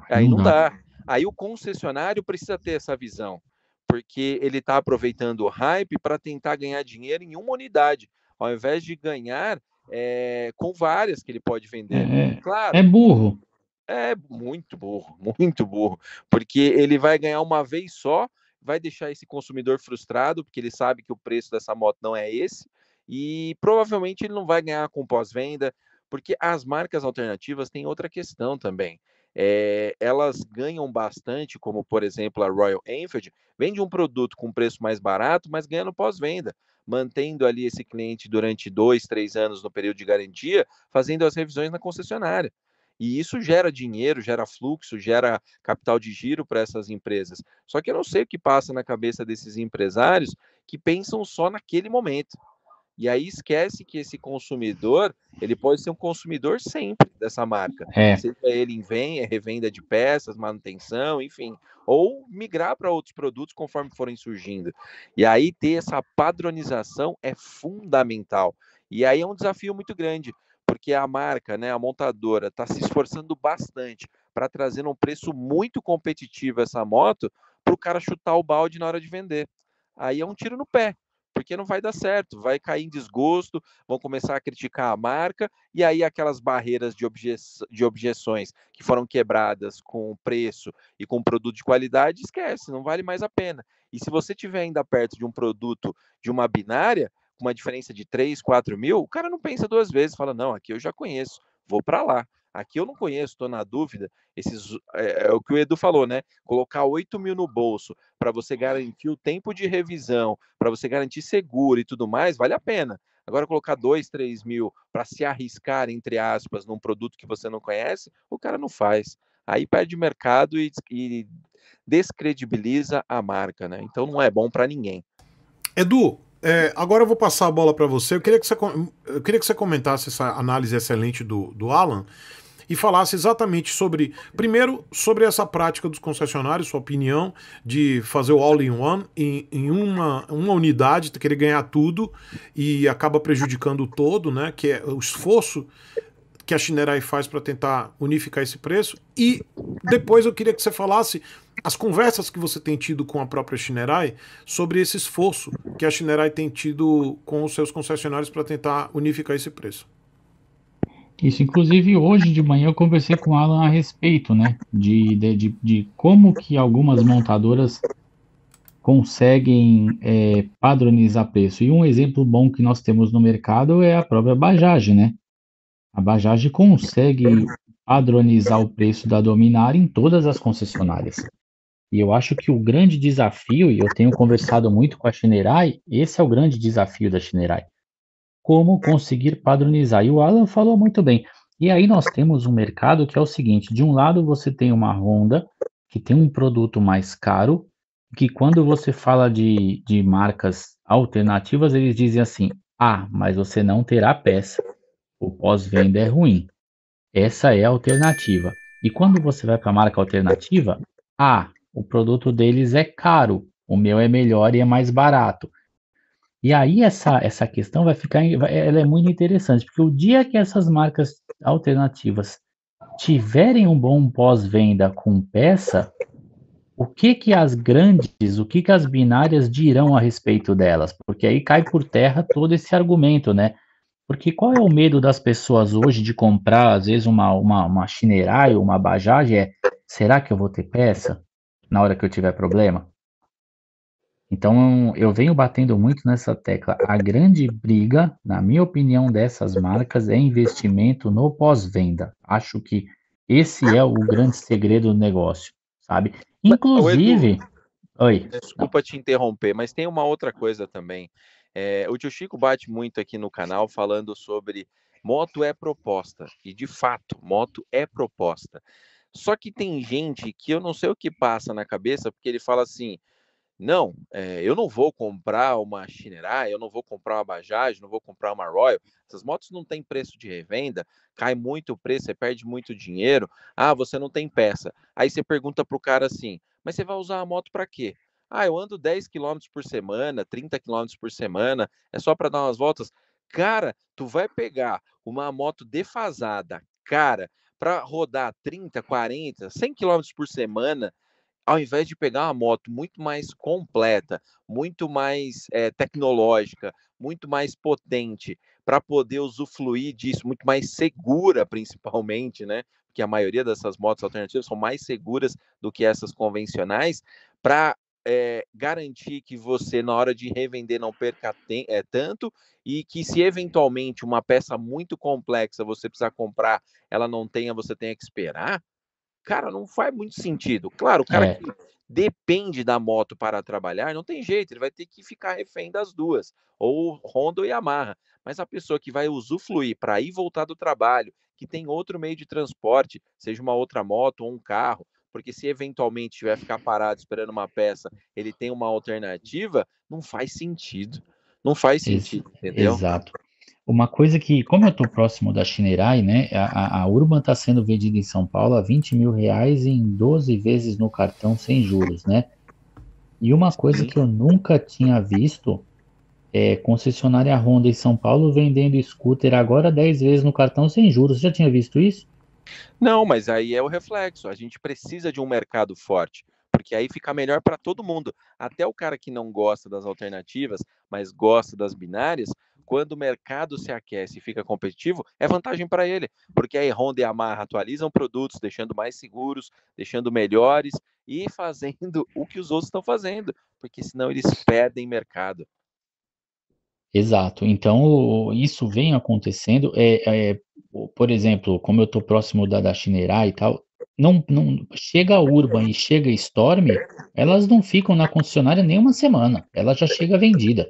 Aí não, não dá. dá. Aí o concessionário precisa ter essa visão, porque ele está aproveitando o hype para tentar ganhar dinheiro em uma unidade, ao invés de ganhar é, com várias que ele pode vender. É, claro. É burro. É muito burro, muito burro, porque ele vai ganhar uma vez só, vai deixar esse consumidor frustrado, porque ele sabe que o preço dessa moto não é esse, e provavelmente ele não vai ganhar com pós-venda, porque as marcas alternativas têm outra questão também é, elas ganham bastante, como por exemplo a Royal Enfield, vende um produto com preço mais barato, mas ganha no pós-venda, mantendo ali esse cliente durante dois, três anos no período de garantia, fazendo as revisões na concessionária. E isso gera dinheiro, gera fluxo, gera capital de giro para essas empresas. Só que eu não sei o que passa na cabeça desses empresários que pensam só naquele momento. E aí esquece que esse consumidor, ele pode ser um consumidor sempre dessa marca. É. Seja ele em venda, revenda de peças, manutenção, enfim. Ou migrar para outros produtos conforme forem surgindo. E aí ter essa padronização é fundamental. E aí é um desafio muito grande, porque a marca, né, a montadora, está se esforçando bastante para trazer um preço muito competitivo essa moto para o cara chutar o balde na hora de vender. Aí é um tiro no pé, porque não vai dar certo, vai cair em desgosto, vão começar a criticar a marca, e aí aquelas barreiras de, obje de objeções que foram quebradas com preço e com produto de qualidade, esquece, não vale mais a pena. E se você tiver ainda perto de um produto de uma binária, com uma diferença de 3, 4 mil, o cara não pensa duas vezes, fala, não, aqui eu já conheço, vou para lá. Aqui eu não conheço, estou na dúvida. Esses, é, é, o que o Edu falou, né? Colocar 8 mil no bolso para você garantir o tempo de revisão, para você garantir seguro e tudo mais, vale a pena. Agora, colocar 2, 3 mil para se arriscar, entre aspas, num produto que você não conhece, o cara não faz. Aí perde mercado e, e descredibiliza a marca, né? Então não é bom para ninguém. Edu, é, agora eu vou passar a bola para você. Eu queria, que você. eu queria que você comentasse essa análise excelente do, do Alan e falasse exatamente sobre, primeiro, sobre essa prática dos concessionários, sua opinião de fazer o all-in-one em, em, uma, uma unidade, querer ganhar tudo e acaba prejudicando o todo, né? Que é o esforço que a Shinerai faz para tentar unificar esse preço. E depois eu queria que você falasse as conversas que você tem tido com a própria Shinerai sobre esse esforço que a Shinerai tem tido com os seus concessionários para tentar unificar esse preço. Isso, inclusive hoje de manhã eu conversei com o Alan a respeito, né, de, de, de, como que algumas montadoras conseguem é, padronizar preço. E um exemplo bom que nós temos no mercado é a própria Bajaj, né? A Bajaj consegue padronizar o preço da Dominar em todas as concessionárias. E eu acho que o grande desafio, e eu tenho conversado muito com a Shinerai, esse é o grande desafio da Shinerai como conseguir padronizar. E o Alan falou muito bem. E aí nós temos um mercado que é o seguinte: de um lado você tem uma Honda que tem um produto mais caro, que quando você fala de, de marcas alternativas, eles dizem assim: ah, mas você não terá peça, o pós-venda é ruim. Essa é a alternativa. E quando você vai para a marca alternativa, ah, o produto deles é caro, o meu é melhor e é mais barato. E aí essa, essa questão vai ficar, ela é muito interessante, porque o dia que essas marcas alternativas tiverem um bom pós-venda com peça, o que que as grandes, o que que as binárias dirão a respeito delas? Porque aí cai por terra todo esse argumento, né? Porque qual é o medo das pessoas hoje de comprar, às vezes, uma, uma, uma Shinerai, uma Bajaj? É, será que eu vou ter peça na hora que eu tiver problema? Então, eu venho batendo muito nessa tecla. A grande briga, na minha opinião, dessas marcas é investimento no pós-venda. Acho que esse é o grande segredo do negócio, sabe? Inclusive. Edu, Oi. Desculpa te interromper, mas tem uma outra coisa também. É, o tio Chico bate muito aqui no canal falando sobre moto é proposta. E de fato, moto é proposta. Só que tem gente que eu não sei o que passa na cabeça, porque ele fala assim: não, é, eu não vou comprar uma Shinerai, eu não vou comprar uma Bajaj, não vou comprar uma Royal. Essas motos não têm preço de revenda, cai muito o preço, você perde muito dinheiro. Ah, você não tem peça. Aí você pergunta para o cara assim, mas você vai usar a moto para quê? Ah, eu ando 10 km por semana, 30 km por semana, é só para dar umas voltas. Cara, tu vai pegar uma moto defasada, cara, para rodar 30, 40, 100 km por semana, ao invés de pegar uma moto muito mais completa, muito mais é, tecnológica, muito mais potente, para poder usufruir disso, muito mais segura, principalmente, né? Porque a maioria dessas motos alternativas são mais seguras do que essas convencionais, para é, garantir que você, na hora de revender, não perca é, tanto e que, se eventualmente uma peça muito complexa você precisar comprar, ela não tenha, você tenha que esperar Cara, não faz muito sentido. Claro, o cara é. que depende da moto para trabalhar, não tem jeito, ele vai ter que ficar refém das duas, ou Honda ou Yamaha. Mas a pessoa que vai usufruir para ir voltar do trabalho, que tem outro meio de transporte, seja uma outra moto ou um carro, porque se eventualmente tiver ficar parado esperando uma peça, ele tem uma alternativa, não faz sentido. Não faz sentido, entendeu? Exato. Uma coisa que, como eu estou próximo da Shinerai, né, a, a Urban está sendo vendida em São Paulo a 20 mil reais em 12 vezes no cartão sem juros, né? E uma coisa que eu nunca tinha visto é concessionária Honda em São Paulo vendendo scooter agora 10 vezes no cartão sem juros. Você já tinha visto isso? Não, mas aí é o reflexo. A gente precisa de um mercado forte, porque aí fica melhor para todo mundo. Até o cara que não gosta das alternativas, mas gosta das binárias, quando o mercado se aquece e fica competitivo, é vantagem para ele, porque a Honda e Yamaha atualizam produtos, deixando mais seguros, deixando melhores e fazendo o que os outros estão fazendo, porque senão eles perdem mercado. Exato. Então, isso vem acontecendo. É, é por exemplo, como eu estou próximo da, da e tal, não, não chega a Urban e chega a Storm, elas não ficam na concessionária nem uma semana. Ela já chega vendida.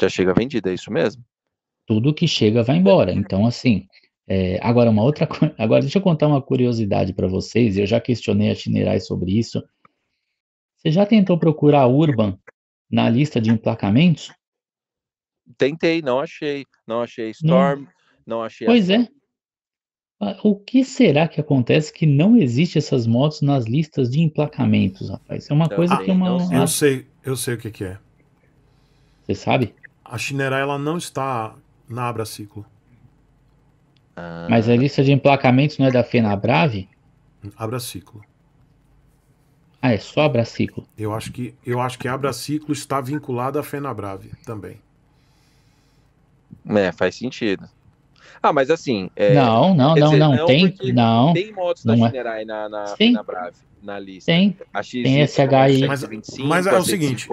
Já chega vendida, é isso mesmo? Tudo que chega vai embora. Então, assim, é, agora uma outra coisa. Agora, deixa eu contar uma curiosidade para vocês. Eu já questionei a Chinerai sobre isso. Você já tentou procurar Urban na lista de emplacamentos? Tentei, não achei. Não achei Storm, não, não achei. Pois a... é. O que será que acontece que não existe essas motos nas listas de emplacamentos, rapaz? É uma coisa que é uma. Eu sei, eu sei o que, que é. Você sabe? A Shinerai ela não está na Abraciclo. Ah. Mas a lista de emplacamentos não é da Fenabrave? Abraciclo. Ah, é só Abraciclo. Eu acho que eu acho que Abraciclo está vinculada à Fenabrave também. É, faz sentido. Ah, mas assim. É, não, não, não, dizer, não, Tem, não. Tem motos da Shinerai é. na, na, na Brave, na lista. Tem. A X tem SHI. Mas, mas é o seguinte.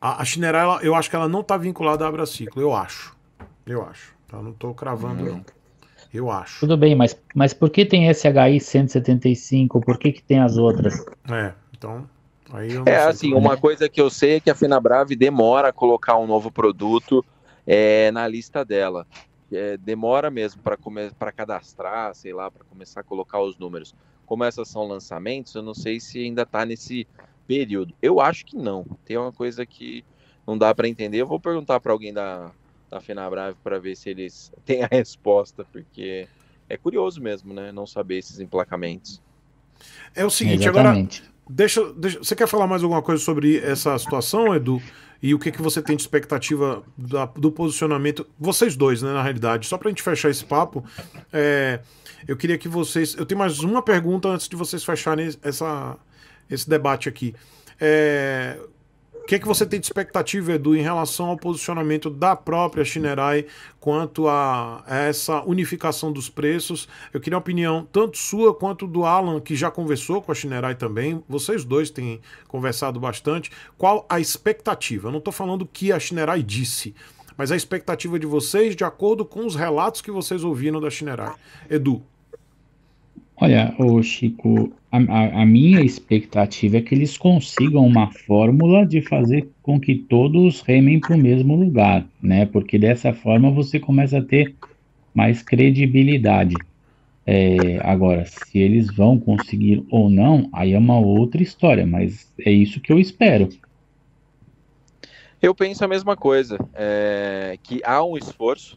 A, a Shinerai, eu acho que ela não está vinculada à Abraciclo, eu acho. Eu acho. Tá? Não estou cravando, hum. não. Eu acho. Tudo bem, mas, mas por que tem SHI 175? Por que, que tem as outras? É, então. Aí é assim, uma coisa que eu sei é que a Fenabrave demora a colocar um novo produto é, na lista dela é, demora mesmo para cadastrar, sei lá, para começar a colocar os números. Como essas são lançamentos, eu não sei se ainda está nesse período. Eu acho que não. Tem uma coisa que não dá para entender. Eu vou perguntar para alguém da, da FenaBrave para ver se eles têm a resposta, porque é curioso mesmo, né? Não saber esses emplacamentos. É o seguinte, Exatamente. agora. Deixa, deixa, você quer falar mais alguma coisa sobre essa situação, Edu? e o que, que você tem de expectativa da, do posicionamento, vocês dois, né, na realidade. Só para a gente fechar esse papo, é, eu queria que vocês. Eu tenho mais uma pergunta antes de vocês fecharem essa, esse debate aqui. É, que, é que você tem de expectativa, Edu, em relação ao posicionamento da própria Shinerai quanto a essa unificação dos preços? Eu queria opinião tanto sua quanto do Alan, que já conversou com a Shinerai também. Vocês dois têm conversado bastante. Qual a expectativa? Eu não estou falando o que a Shinerai disse, mas a expectativa de vocês de acordo com os relatos que vocês ouviram da Shinerai. Edu. Olha, o Chico, a, a, a, minha expectativa é que eles consigam uma fórmula de fazer com que todos remem para o mesmo lugar, né? Porque dessa forma você começa a ter mais credibilidade. É, agora, se eles vão conseguir ou não, aí é uma outra história, mas é isso que eu espero. Eu penso a mesma coisa, é, que há um esforço,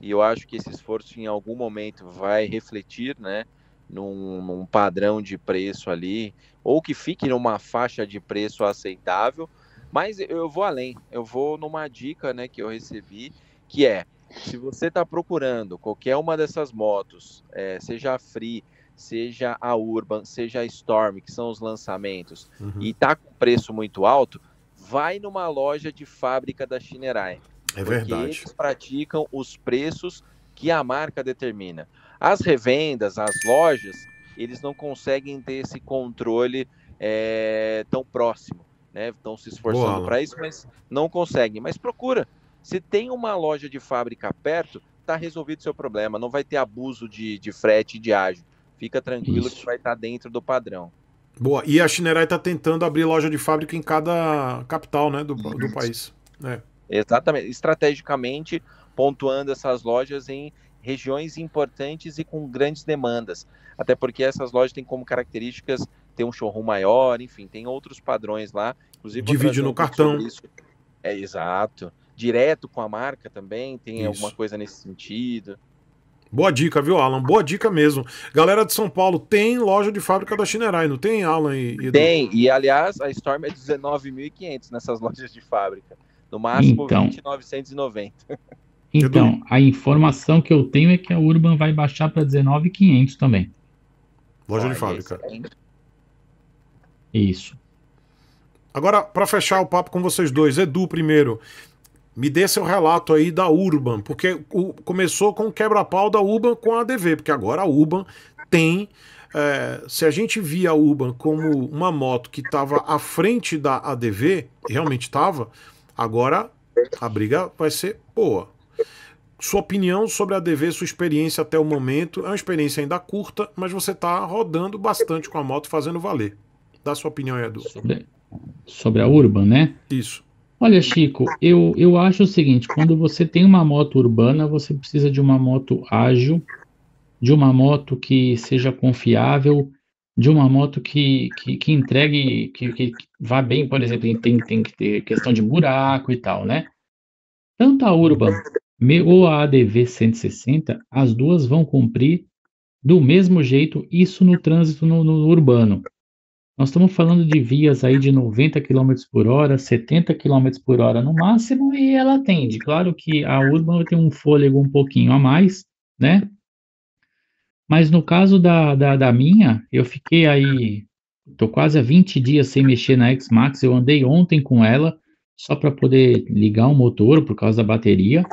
e eu acho que esse esforço em algum momento vai refletir, né? Num, num padrão de preço ali, ou que fique numa faixa de preço aceitável. Mas eu vou além, eu vou numa dica né, que eu recebi, que é, se você está procurando qualquer uma dessas motos, é, seja a Free, seja a Urban, seja a Storm, que são os lançamentos, uhum. e está com preço muito alto, vai numa loja de fábrica da Shinerai. É verdade. Eles praticam os preços que a marca determina. As revendas, as lojas, eles não conseguem ter esse controle é, tão próximo, né? Estão se esforçando para isso, mas não conseguem. Mas procura. Se tem uma loja de fábrica perto, está resolvido seu problema. Não vai ter abuso de, de frete e de ágio. Fica tranquilo isso. que vai estar tá dentro do padrão. Boa. E a Shinerai está tentando abrir loja de fábrica em cada capital né, do, do país. É. Exatamente. Estrategicamente pontuando essas lojas em regiões importantes e com grandes demandas. Até porque essas lojas têm como características ter um showroom maior, enfim, tem outros padrões lá. Inclusive, Divide no cartão. É exato. Direto com a marca também, tem isso. alguma coisa nesse sentido. Boa dica, viu, Alan? Boa dica mesmo. Galera de São Paulo, tem loja de fábrica da Shinerai, não tem, Alan e Edu? Tem, e aliás, a Storm é 19.500 nessas lojas de fábrica. No máximo, então... 20.990. Então, a informação que eu tenho é que a Urban vai baixar para 19,500 também. Loja de fábrica. Isso. Agora, para fechar o papo com vocês dois, Edu primeiro, me dê seu relato aí da Urban, porque o, começou com o quebra-pau da Urban com a ADV, porque agora a Urban tem. É, se a gente via a Urban como uma moto que estava à frente da ADV, realmente estava, agora a briga vai ser boa sua opinião sobre a DV, sua experiência até o momento. É uma experiência ainda curta, mas você está rodando bastante com a moto, fazendo valer. Dá sua opinião, Edu. Sobre, sobre a Urban, né? Isso. Olha, Chico, eu, eu acho o seguinte: quando você tem uma moto urbana, você precisa de uma moto ágil, de uma moto que seja confiável, de uma moto que, que, que entregue, que, que vá bem, por exemplo, tem, tem que ter questão de buraco e tal, né? Tanto a Urban ou a ADV 160, as duas vão cumprir do mesmo jeito, isso no trânsito no, no urbano. Nós estamos falando de vias aí de 90 km por hora, 70 km por hora no máximo, e ela atende. Claro que a Urban tem um fôlego um pouquinho a mais, né? Mas no caso da, da, da minha, eu fiquei aí, tô quase há 20 dias sem mexer na X-Max, eu andei ontem com ela, só para poder ligar o motor por causa da bateria,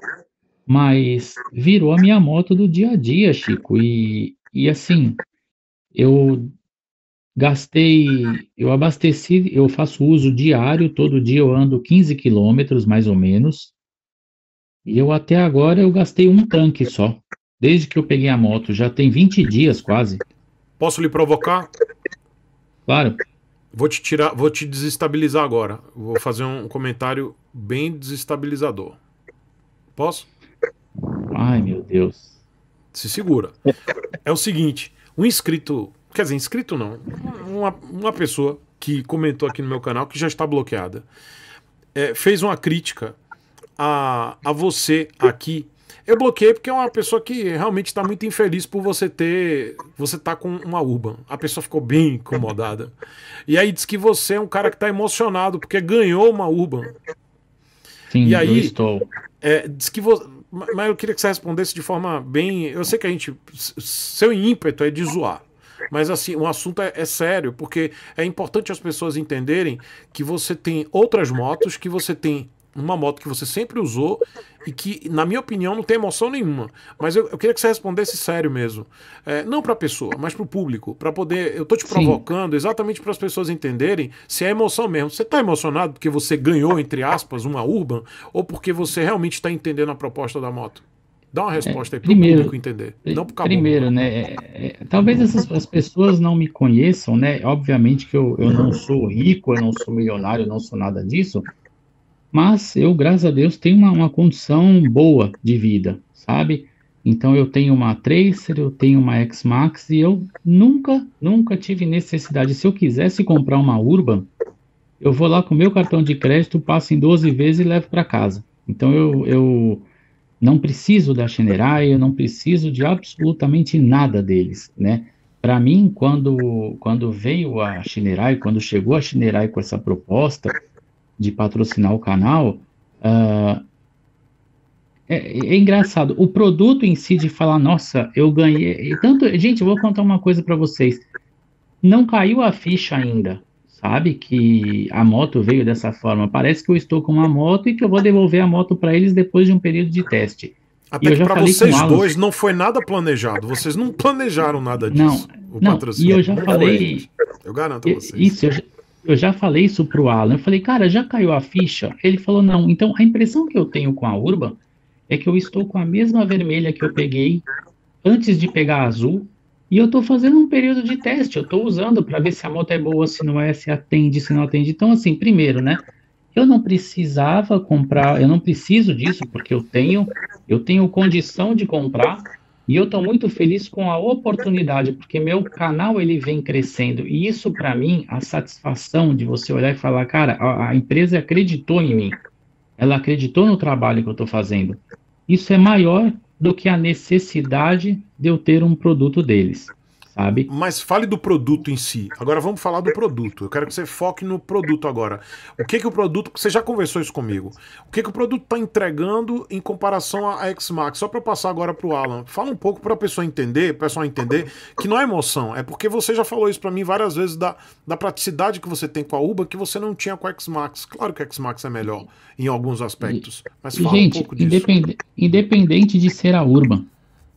mas virou a minha moto do dia a dia, Chico, e, e assim, eu Gastei, eu abasteci, eu faço uso diário, todo dia eu ando 15 quilômetros, mais ou menos. E eu até agora eu gastei um tanque só. Desde que eu peguei a moto, já tem 20 dias quase. Posso lhe provocar? Claro. Vou te tirar, vou te desestabilizar agora. Vou fazer um comentário bem desestabilizador. Posso? Ai, meu Deus. Se segura. É o seguinte, um inscrito Quer dizer, inscrito não. Uma, uma pessoa que comentou aqui no meu canal, que já está bloqueada, é, fez uma crítica a, a você aqui. Eu bloqueei porque é uma pessoa que realmente está muito infeliz por você ter. Você tá com uma Urban. A pessoa ficou bem incomodada. E aí diz que você é um cara que está emocionado porque ganhou uma Urban. Sim, e aí, estou. É, diz que você. Mas eu queria que você respondesse de forma bem. Eu sei que a gente. Seu ímpeto é de zoar. Mas assim, o assunto é, é, sério, porque é importante as pessoas entenderem que você tem outras motos, que você tem uma moto que você sempre usou e que, na minha opinião, não tem emoção nenhuma. Mas eu, eu queria que você respondesse sério mesmo. É, não para a pessoa, mas para o público. para poder. Eu tô te provocando Sim. exatamente para as pessoas entenderem se é emoção mesmo. Você está emocionado porque você ganhou, entre aspas, uma Urban ou porque você realmente está entendendo a proposta da moto? Dá uma resposta é, aí para o público entender. Não pro primeiro, né? É, é, talvez essas as pessoas não me conheçam, né? Obviamente que eu, eu não sou rico, eu não sou milionário, eu não sou nada disso. Mas eu, graças a Deus, tenho uma, uma condição boa de vida, sabe? Então eu tenho uma Tracer, eu tenho uma X-Max e eu nunca, nunca tive necessidade. Se eu quisesse comprar uma Urban, eu vou lá com meu cartão de crédito, passo em 12 vezes e levo para casa. Então eu, eu não preciso da Shinerai, eu não preciso de absolutamente nada deles, né? Para mim, quando, quando veio a Shinerai, quando chegou a Shinerai com essa proposta de patrocinar o canal, uh, é, é, engraçado. O produto em si de falar, nossa, eu ganhei. Tanto, gente, eu vou contar uma coisa para vocês. Não caiu a ficha ainda sabe que a moto veio dessa forma. Parece que eu estou com uma moto e que eu vou devolver a moto para eles depois de um período de teste. Até que para vocês dois não foi nada planejado. Vocês não planejaram nada disso. Não, não e eu já falei. Eu garanto a vocês. Isso, eu já, eu já falei isso pro Alan. Eu falei, cara, já caiu a ficha? Ele falou, não. Então, a impressão que eu tenho com a Urban é que eu estou com a mesma vermelha que eu peguei antes de pegar a azul e eu estou fazendo um período de teste, eu estou usando para ver se a moto é boa, se não é, se atende, se não atende. Então, assim, primeiro, né? Eu não precisava comprar, eu não preciso disso, porque eu tenho, eu tenho condição de comprar, e eu estou muito feliz com a oportunidade, porque meu canal ele vem crescendo. E isso, para mim, a satisfação de você olhar e falar, cara, a, a empresa acreditou em mim. Ela acreditou no trabalho que eu estou fazendo. Isso é maior do que a necessidade de eu ter um produto deles sabe? Mas fale do produto em si. Agora vamos falar do produto. Eu quero que você foque no produto agora. O que que o produto, você já conversou isso comigo. O que que o produto está entregando em comparação à X-Max? Só para passar agora para o Alan. Fala um pouco para a pessoa entender, o pessoal entender que não é emoção, é porque você já falou isso para mim várias vezes da, da praticidade que você tem com a Uba que você não tinha com a X-Max. Claro que a X-Max é melhor em alguns aspectos, mas fala Gente, um pouco disso. Independente, independente de ser a Urban,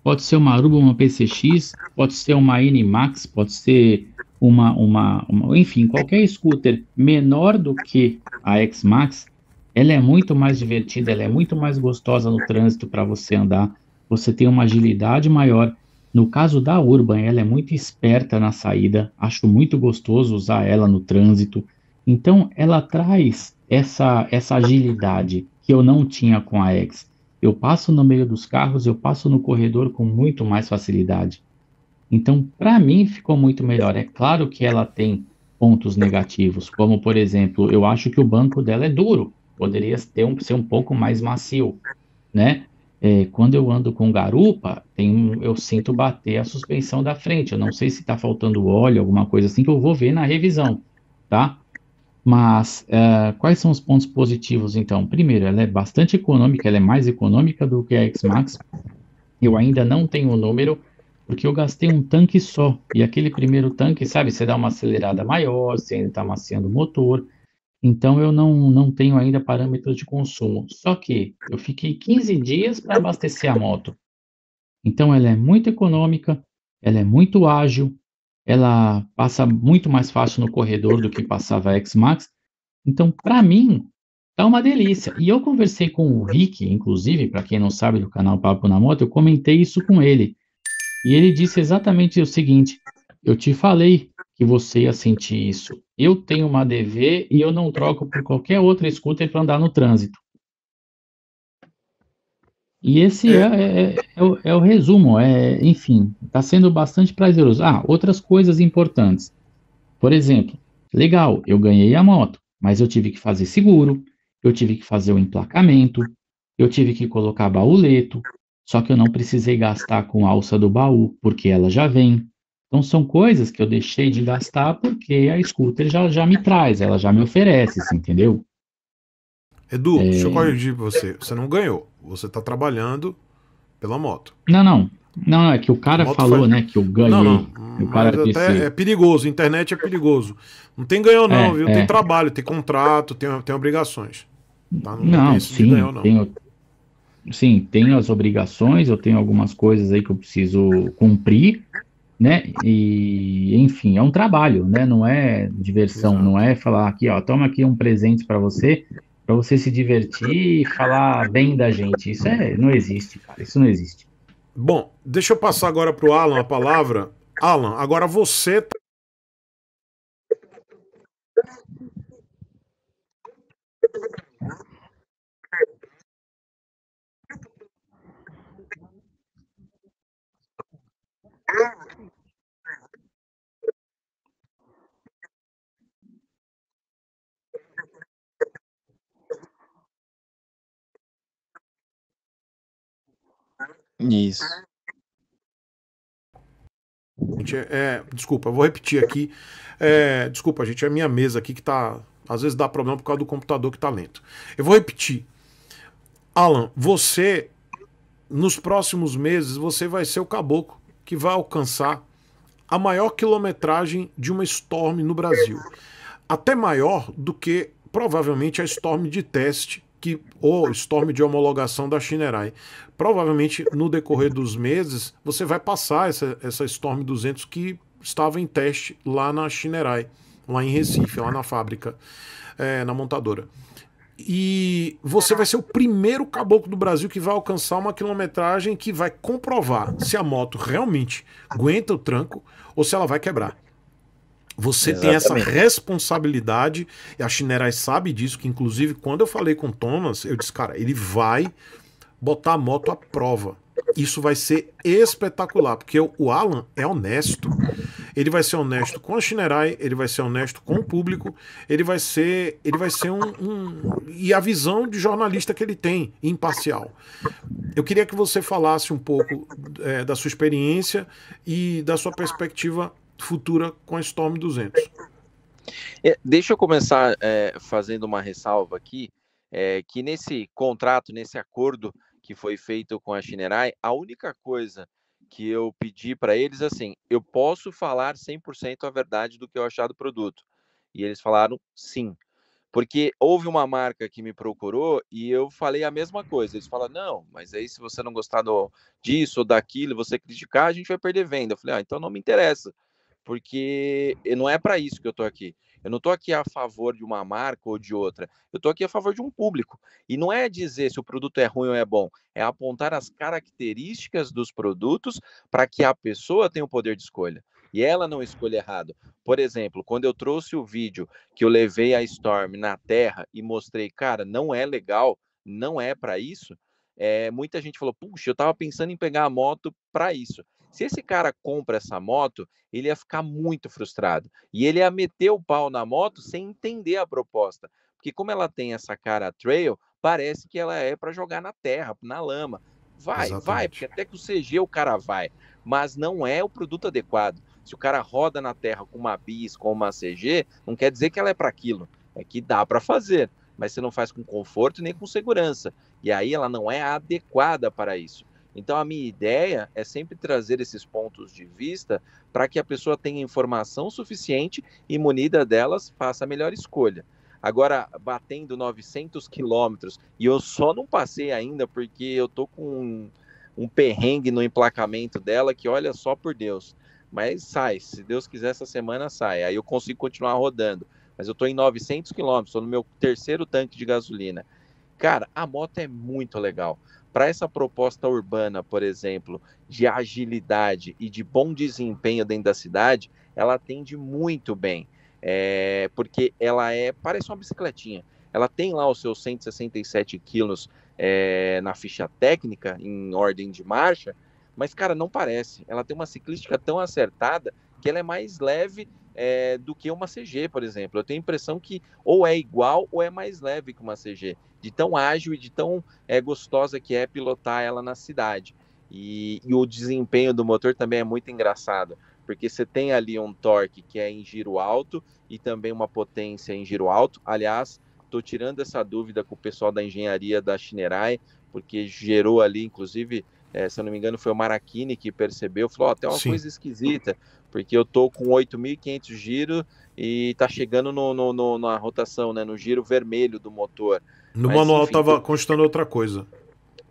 Pode ser uma Aruba, uma PCX, pode ser uma N-Max, pode ser uma, uma, uma, enfim, qualquer scooter menor do que a X-Max, ela é muito mais divertida, ela é muito mais gostosa no trânsito para você andar, você tem uma agilidade maior. No caso da Urban, ela é muito esperta na saída, acho muito gostoso usar ela no trânsito. Então, ela traz essa, essa agilidade que eu não tinha com a X. Eu passo no meio dos carros, eu passo no corredor com muito mais facilidade. Então, para mim, ficou muito melhor. É claro que ela tem pontos negativos, como, por exemplo, eu acho que o banco dela é duro, poderia ter um, ser um pouco mais macio, né? é, quando eu ando com garupa, tem, eu sinto bater a suspensão da frente. Eu não sei se está faltando óleo, alguma coisa assim, que eu vou ver na revisão, tá? Mas é, quais são os pontos positivos, então? Primeiro, ela é bastante econômica, ela é mais econômica do que a X-Max. Eu ainda não tenho o número, porque eu gastei um tanque só. E aquele primeiro tanque, sabe, você dá uma acelerada maior, você ainda está maciando o motor. Então eu não, não tenho ainda parâmetros de consumo. Só que eu fiquei 15 dias para abastecer a moto. Então ela é muito econômica, ela é muito ágil, ela passa muito mais fácil no corredor do que passava a X-Max. Então, para mim, tá uma delícia. E eu conversei com o Rick, inclusive, para quem não sabe do canal Papo na Moto, eu comentei isso com ele. E ele disse exatamente o seguinte: eu te falei que você ia sentir isso. Eu tenho uma DV e eu não troco por qualquer outra scooter para andar no trânsito. E esse é, é, é, é, o, é o, resumo, é, enfim, está sendo bastante prazeroso. Ah, outras coisas importantes. Por exemplo, legal, eu ganhei a moto, mas eu tive que fazer seguro, eu tive que fazer o emplacamento, eu tive que colocar bauleto, só que eu não precisei gastar com a alça do baú, porque ela já vem. Então são coisas que eu deixei de gastar porque a scooter já, já me traz, ela já me oferece, entendeu? Edu, é... deixa eu corrigir você. Você não ganhou. Você está trabalhando pela moto. Não, não. Não, não é que o cara falou, né, que eu ganhei. Não, não. O cara Mas disse... até é perigoso, internet é perigoso. Não tem ganhou não, é, viu? É. Tem trabalho, tem contrato, tem, tem obrigações. Tá? Não, não tem sim, ganhou, não. Tenho, sim, tenho as obrigações, eu tenho algumas coisas aí que eu preciso cumprir, né? E, enfim, é um trabalho, né? Não é diversão, Exato. não é falar aqui, ó, toma aqui um presente para você, para você se divertir e falar bem da gente. Isso é, não existe, cara. Isso não existe. Bom, deixa eu passar agora pro Alan a palavra. Alan, agora você Isso. Gente, é, é, desculpa, eu vou repetir aqui. É, desculpa, gente, é a minha mesa aqui que tá. Às vezes dá problema por causa do computador que tá lento. Eu vou repetir. Alan, você, nos próximos meses, você vai ser o caboclo que vai alcançar a maior quilometragem de uma Storm no Brasil. Até maior do que provavelmente a Storm de teste que ou Storm de homologação da Shinerai. Provavelmente no decorrer dos meses você vai passar essa, essa Storm 200 que estava em teste lá na Shinerai, lá em Recife, lá na fábrica, é, na montadora. E você vai ser o primeiro caboclo do Brasil que vai alcançar uma quilometragem que vai comprovar se a moto realmente aguenta o tranco ou se ela vai quebrar. Você Exatamente. tem essa responsabilidade, e a Shinerai sabe disso, que inclusive quando eu falei com o Thomas, eu disse, cara, ele vai botar a moto à prova. Isso vai ser espetacular, porque o Alan é honesto. Ele vai ser honesto com a Shinerai, ele vai ser honesto com o público, ele vai ser, ele vai ser um, um e a visão de jornalista que ele tem, imparcial. Eu queria que você falasse um pouco é, da sua experiência e da sua perspectiva futura com a Storm 200. É, deixa eu começar é, fazendo uma ressalva aqui, é, que nesse contrato, nesse acordo que foi feito com a Shinerai, a única coisa que eu pedi para eles, assim, eu posso falar 100% a verdade do que eu achar do produto. E eles falaram sim. Porque houve uma marca que me procurou e eu falei a mesma coisa. Eles falaram, não, mas aí se você não gostar do, disso ou daquilo, você criticar, a gente vai perder venda. Eu falei, ah, então não me interessa porque não é para isso que eu estou aqui. Eu não estou aqui a favor de uma marca ou de outra. Eu estou aqui a favor de um público. E não é dizer se o produto é ruim ou é bom, é apontar as características dos produtos para que a pessoa tenha o poder de escolha. E ela não escolha errado. Por exemplo, quando eu trouxe o vídeo que eu levei a Storm na Terra e mostrei, cara, não é legal, não é para isso. É, muita gente falou, puxa, eu estava pensando em pegar a moto para isso. Se esse cara compra essa moto, ele ia ficar muito frustrado. E ele ia meter o pau na moto sem entender a proposta. Porque como ela tem essa cara trail, parece que ela é para jogar na terra, na lama. Vai, Exatamente. vai, porque até que o CG o cara vai, mas não é o produto adequado. Se o cara roda na terra com uma bis, com uma CG, não quer dizer que ela é para aquilo. É que dá para fazer, mas você não faz com conforto nem com segurança. E aí ela não é adequada para isso. Então a minha ideia é sempre trazer esses pontos de vista para que a pessoa tenha informação suficiente e munida delas faça a melhor escolha. Agora, batendo 900 quilômetros, e eu só não passei ainda porque eu tô com um, um perrengue no emplacamento dela que, olha só por Deus. Mas sai, se Deus quiser, essa semana sai. Aí eu consigo continuar rodando. Mas eu tô em 900 quilômetros, tô no meu terceiro tanque de gasolina. Cara, a moto é muito legal. Para essa proposta urbana, por exemplo, de agilidade e de bom desempenho dentro da cidade, ela atende muito bem, é, porque ela é parece uma bicicletinha. Ela tem lá os seus 167 quilos é, na ficha técnica, em ordem de marcha, mas, cara, não parece. Ela tem uma ciclística tão acertada que ela é mais leve é, do que uma CG, por exemplo. Eu tenho a impressão que ou é igual ou é mais leve que uma CG de tão ágil e de tão é, gostosa que é pilotar ela na cidade. E, e, o desempenho do motor também é muito engraçado, porque você tem ali um torque que é em giro alto e também uma potência em giro alto. Aliás, estou tirando essa dúvida com o pessoal da engenharia da Shinerai, porque gerou ali, inclusive, é, se eu não me engano, foi o Marachini que percebeu, falou, oh, tem uma Sim. coisa esquisita, porque eu tô com 8.500 giros e tá chegando no, no, no, na rotação, né, no giro vermelho do motor. No Mas, manual enfim, tava constando outra coisa.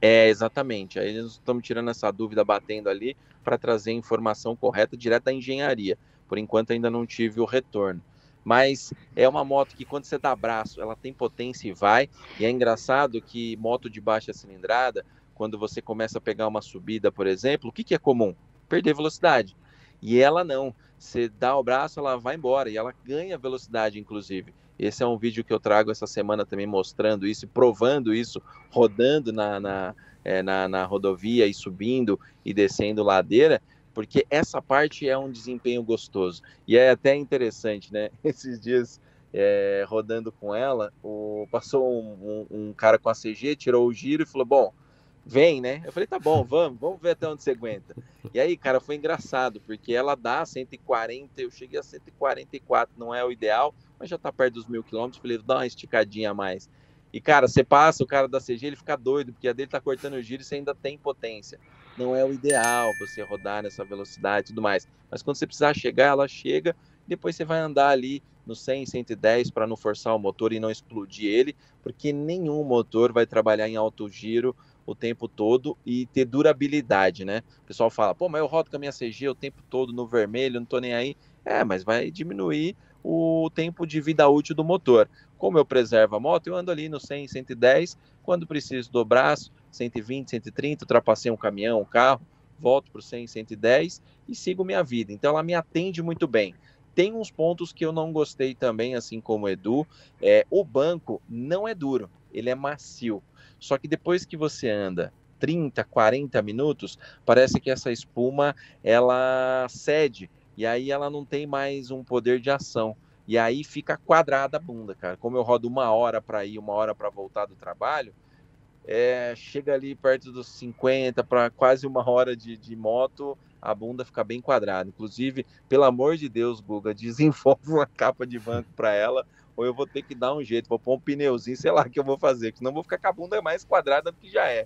É, exatamente. Aí nós estamos tirando essa dúvida, batendo ali, para trazer a informação correta direto da engenharia. Por enquanto ainda não tive o retorno. Mas é uma moto que quando você dá abraço, ela tem potência e vai. E é engraçado que moto de baixa cilindrada, quando você começa a pegar uma subida, por exemplo, o que, que é comum? Perder velocidade. E ela não. Você dá o braço, ela vai embora. E ela ganha velocidade, inclusive. Esse é um vídeo que eu trago essa semana também mostrando isso, provando isso, rodando na, na, é, na, na rodovia e subindo e descendo ladeira, porque essa parte é um desempenho gostoso. E é até interessante, né? Esses dias é, rodando com ela, o, passou um, um, um, cara com a CG, tirou o giro e falou: Bom, vem, né? Eu falei: Tá bom, vamos, vamos ver até onde você aguenta. E aí, cara, foi engraçado, porque ela dá 140, eu cheguei a 144, não é o ideal, mas já tá perto dos mil quilômetros, falei, dá uma esticadinha a mais. E, cara, você passa, o cara da CG, ele fica doido, porque a dele tá cortando o giro e você ainda tem potência. Não é o ideal você rodar nessa velocidade e tudo mais. Mas quando você precisar chegar, ela chega, depois você vai andar ali no 100, 110 para não forçar o motor e não explodir ele, porque nenhum motor vai trabalhar em alto giro o tempo todo e ter durabilidade, né? O pessoal fala, pô, mas eu rodo com a minha CG o tempo todo no vermelho, não tô nem aí. É, mas vai diminuir o tempo de vida útil do motor. Como eu preservo a moto, eu ando ali no 100, 110, quando preciso do braço, 120, 130, ultrapassei um caminhão, um carro, volto para o 100, 110 e sigo minha vida. Então ela me atende muito bem. Tem uns pontos que eu não gostei também, assim como o Edu. É, o banco não é duro, ele é macio. Só que depois que você anda 30, 40 minutos, parece que essa espuma ela cede e aí ela não tem mais um poder de ação. E aí fica quadrada a bunda, cara. Como eu rodo uma hora para ir, uma hora para voltar do trabalho, é, chega ali perto dos 50 para quase uma hora de, de moto, a bunda fica bem quadrada. Inclusive, pelo amor de Deus, Guga, desenvolve uma capa de banco para ela, ou eu vou ter que dar um jeito, vou pôr um pneuzinho, sei lá que eu vou fazer, senão eu vou ficar com a bunda mais quadrada do que já é.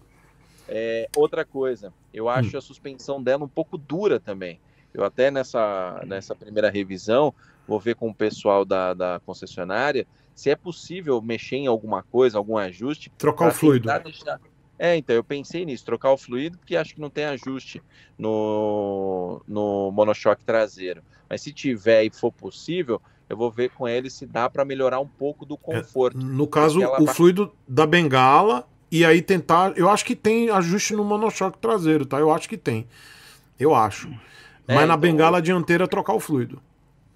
é outra coisa, eu acho hum. a suspensão dela um pouco dura também. Eu até nessa, nessa primeira revisão vou ver com o pessoal da, da concessionária se é possível mexer em alguma coisa, algum ajuste. Trocar o fluido. Deixar... É, então eu pensei nisso, trocar o fluido, porque acho que não tem ajuste no, no monochoque traseiro. Mas se tiver e for possível, eu vou ver com ele se dá para melhorar um pouco do é, conforto. É, no caso, o fluido da bengala e aí tentar. Eu acho que tem ajuste no monochoque traseiro, tá? Eu acho que tem. Eu acho. É, Mas na então, bengala dianteira trocar o fluido.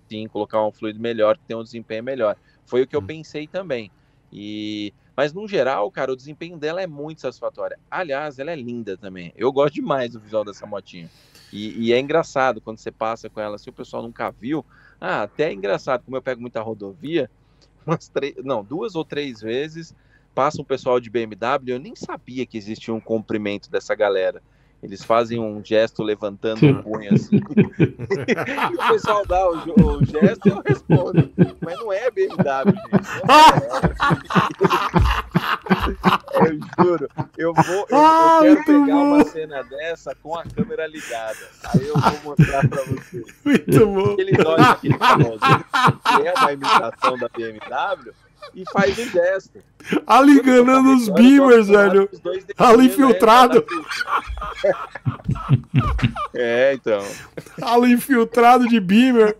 Sim, colocar um fluido melhor, que tem um desempenho melhor. Foi o que eu hum. pensei também. E mas no geral, cara, o desempenho dela é muito satisfatório. Aliás, ela é linda também. Eu gosto demais do visual dessa motinha. E, e é engraçado quando você passa com ela, se o pessoal nunca viu. Ah, até é engraçado, como eu pego muita rodovia, umas três, não, duas ou três vezes passa um pessoal de BMW, eu nem sabia que existia um comprimento dessa galera. Eles fazem um gesto levantando o punho assim. o pessoal dá o, o, gesto e eu respondo. Mas não é BMW, gente. É, eu juro. Eu vou. Eu, ah, eu quero pegar bom. uma cena dessa com a câmera ligada. Aí eu vou mostrar pra vocês. Muito bom. Aquele nós, aquele famoso, que é uma imitação da BMW e faz um gesto. Ali enganando os beamers, velho. Ali infiltrado. É, então. Ali infiltrado de beamer.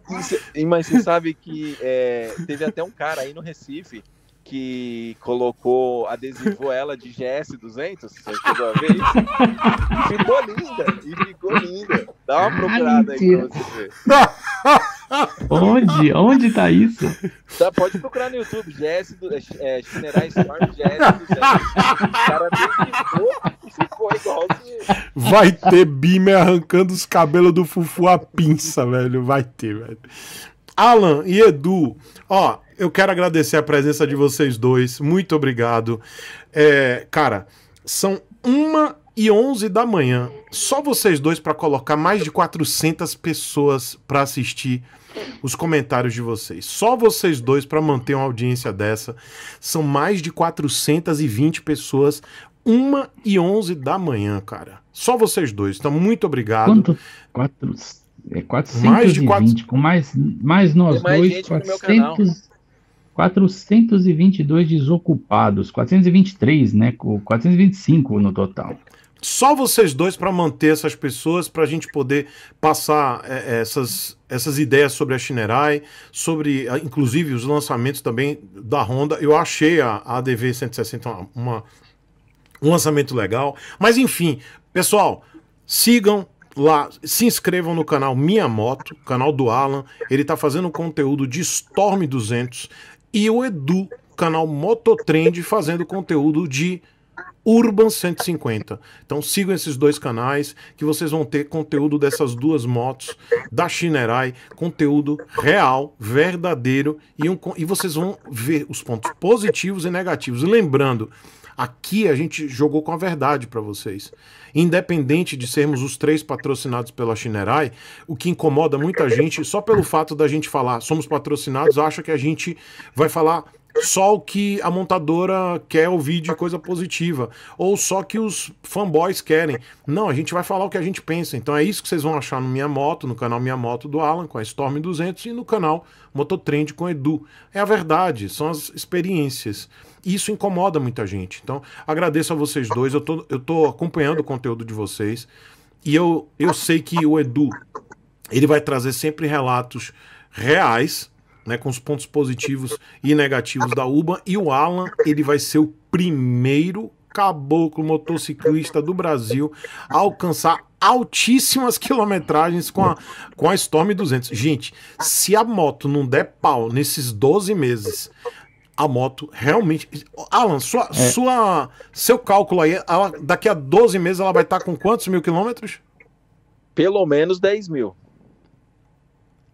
Mas você sabe que é, teve até um cara aí no Recife que colocou, adesivou ela de GS200, você chegou a ver isso? ficou linda, e ficou linda. Dá uma procurada aí pra você ver. Onde? Onde tá isso? Tá, pode procurar no YouTube, GS do, é, General Storm GS200. O cara adesivou e ficou igualzinho. Vai ter Beamer arrancando os cabelos do Fufu a pinça, velho. Vai ter, velho. Alan e Edu, ó, eu quero agradecer a presença de vocês dois. Muito obrigado. É, cara, são uma e 11 da manhã. Só vocês dois para colocar mais de 400 pessoas para assistir os comentários de vocês. Só vocês dois para manter uma audiência dessa. São mais de 420 pessoas. Uma e 11 da manhã, cara. Só vocês dois. Então, muito obrigado. Quanto? Quatro, é 420, mais de quatro... com mais, mais nós mais dois, 400, 422 desocupados, 423, né? 425 no total. Só vocês dois para manter essas pessoas, para a gente poder passar é, é, essas, essas ideias sobre a Shinerai, sobre inclusive os lançamentos também da Honda. Eu achei a, ADV 160 uma, uma, um lançamento legal. Mas enfim, pessoal, sigam, lá, se inscrevam no canal Minha Moto, canal do Alan. Ele está fazendo conteúdo de Storm 200 e o Edu, canal Mototrend, fazendo conteúdo de Urban 150. Então sigam esses dois canais que vocês vão ter conteúdo dessas duas motos da Shinerai, conteúdo real, verdadeiro e, um, e vocês vão ver os pontos positivos e negativos. lembrando, aqui a gente jogou com a verdade para vocês. Independente de sermos os três patrocinados pela Shinerai, o que incomoda muita gente, só pelo fato da gente falar somos patrocinados, acha que a gente vai falar só o que a montadora quer ouvir de coisa positiva, ou só que os fanboys querem. Não, a gente vai falar o que a gente pensa. Então é isso que vocês vão achar no Minha Moto, no canal Minha Moto do Alan, com a Storm 200, e no canal Mototrend com Edu. É a verdade, são as experiências. Isso incomoda muita gente. Então agradeço a vocês dois, eu tô, eu tô acompanhando o conteúdo de vocês, e eu, eu sei que o Edu, ele vai trazer sempre relatos reais, né, com os pontos positivos e negativos da UBA. E o Alan, ele vai ser o primeiro caboclo motociclista do Brasil a alcançar altíssimas quilometragens com a, com a Storm 200. Gente, se a moto não der pau nesses 12 meses, a moto realmente. Alan, sua, é. sua, seu cálculo aí, ela, daqui a 12 meses ela vai estar com quantos mil quilômetros? Pelo menos 10 mil.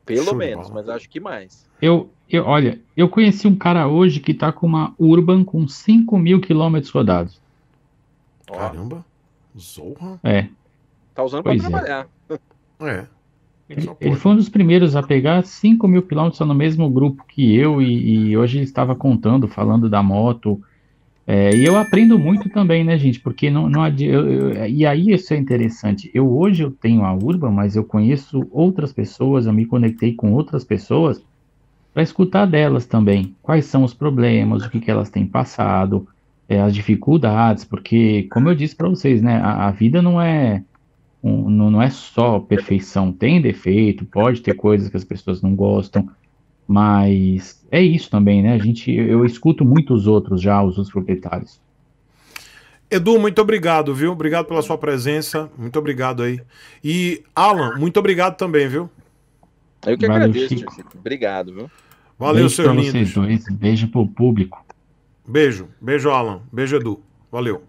Pelo Show menos, mas acho que mais. Eu, eu, olha, eu conheci um cara hoje que tá com uma Urban com 5 mil quilômetros rodados. Caramba, Zorra. É. Tá usando pois pra é. trabalhar. É. Ele, ele, foi um dos primeiros a pegar 5 mil quilômetros no mesmo grupo que eu e, e hoje ele estava contando, falando da moto. É, e eu aprendo muito também, né, gente? Porque não, não eu, eu, e aí isso é interessante. Eu hoje eu tenho a Urban, mas eu conheço outras pessoas, eu me conectei com outras pessoas para escutar delas também. Quais são os problemas, o que, que elas têm passado, é, as dificuldades, porque como eu disse para vocês, né, a, a vida não é um, não, não é só perfeição, tem defeito, pode ter coisas que as pessoas não gostam, mas é isso também, né? A gente, eu, escuto muitos outros já, os outros proprietários. Edu, muito obrigado, viu? Obrigado pela sua presença, muito obrigado aí. E Alan, muito obrigado também, viu? Eu que Valeu, agradeço, Chico. Obrigado, viu? Valeu, beijo seu lindo. Vocês dois, beijo pro público. Beijo, beijo, Alan. Beijo, Edu. Valeu.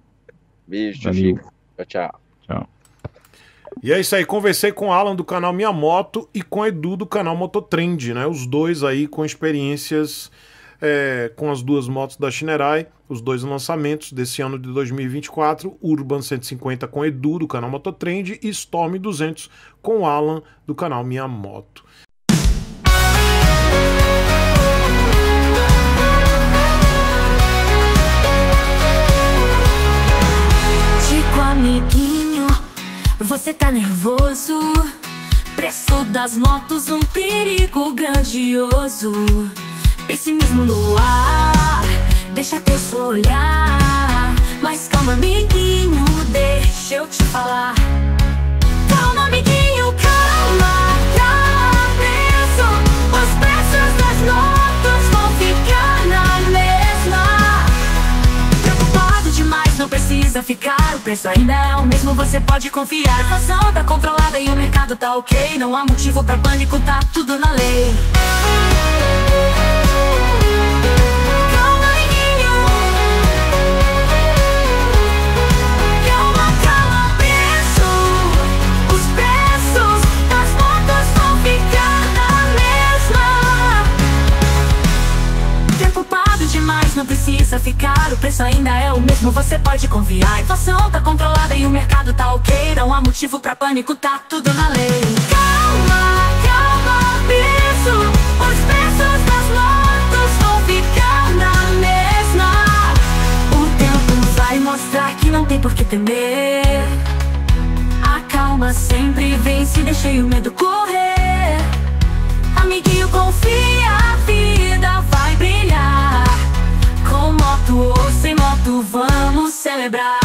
Beijo, Valeu. Chico. Tchau, tchau. Tchau. E é isso aí, conversei com o Alan do canal Minha Moto e com o Edu do canal Mototrend, né? Os dois aí com experiências é, com as duas motos da Shinerai. os dois lançamentos desse ano de 2024, Urban 150 com Edu do canal Mototrend e Storm 200 com Alan do canal Minha Moto. Chico amiguinho, você tá nervoso? Preço das motos, um perigo grandioso. Pessimismo no ar, deixa teu olhar. Mas calma, amiguinho, deixa eu te falar. Precisa ficar. O preço ainda é o mesmo, você pode confiar. A inflação tá controlada e o mercado tá ok. Não há motivo pra pânico, tá tudo na lei. Demais, não precisa ficar. O preço ainda é o mesmo, você pode confiar. A inflação tá controlada e o mercado tá ok. Não há motivo pra pânico, tá tudo na lei. Calma, calma, preço. Os preços das motos vão ficar na mesma. O tempo vai mostrar que não tem por que temer. A calma sempre vence, deixei o medo correr. Amiguinho, confia, a vamos celebrar.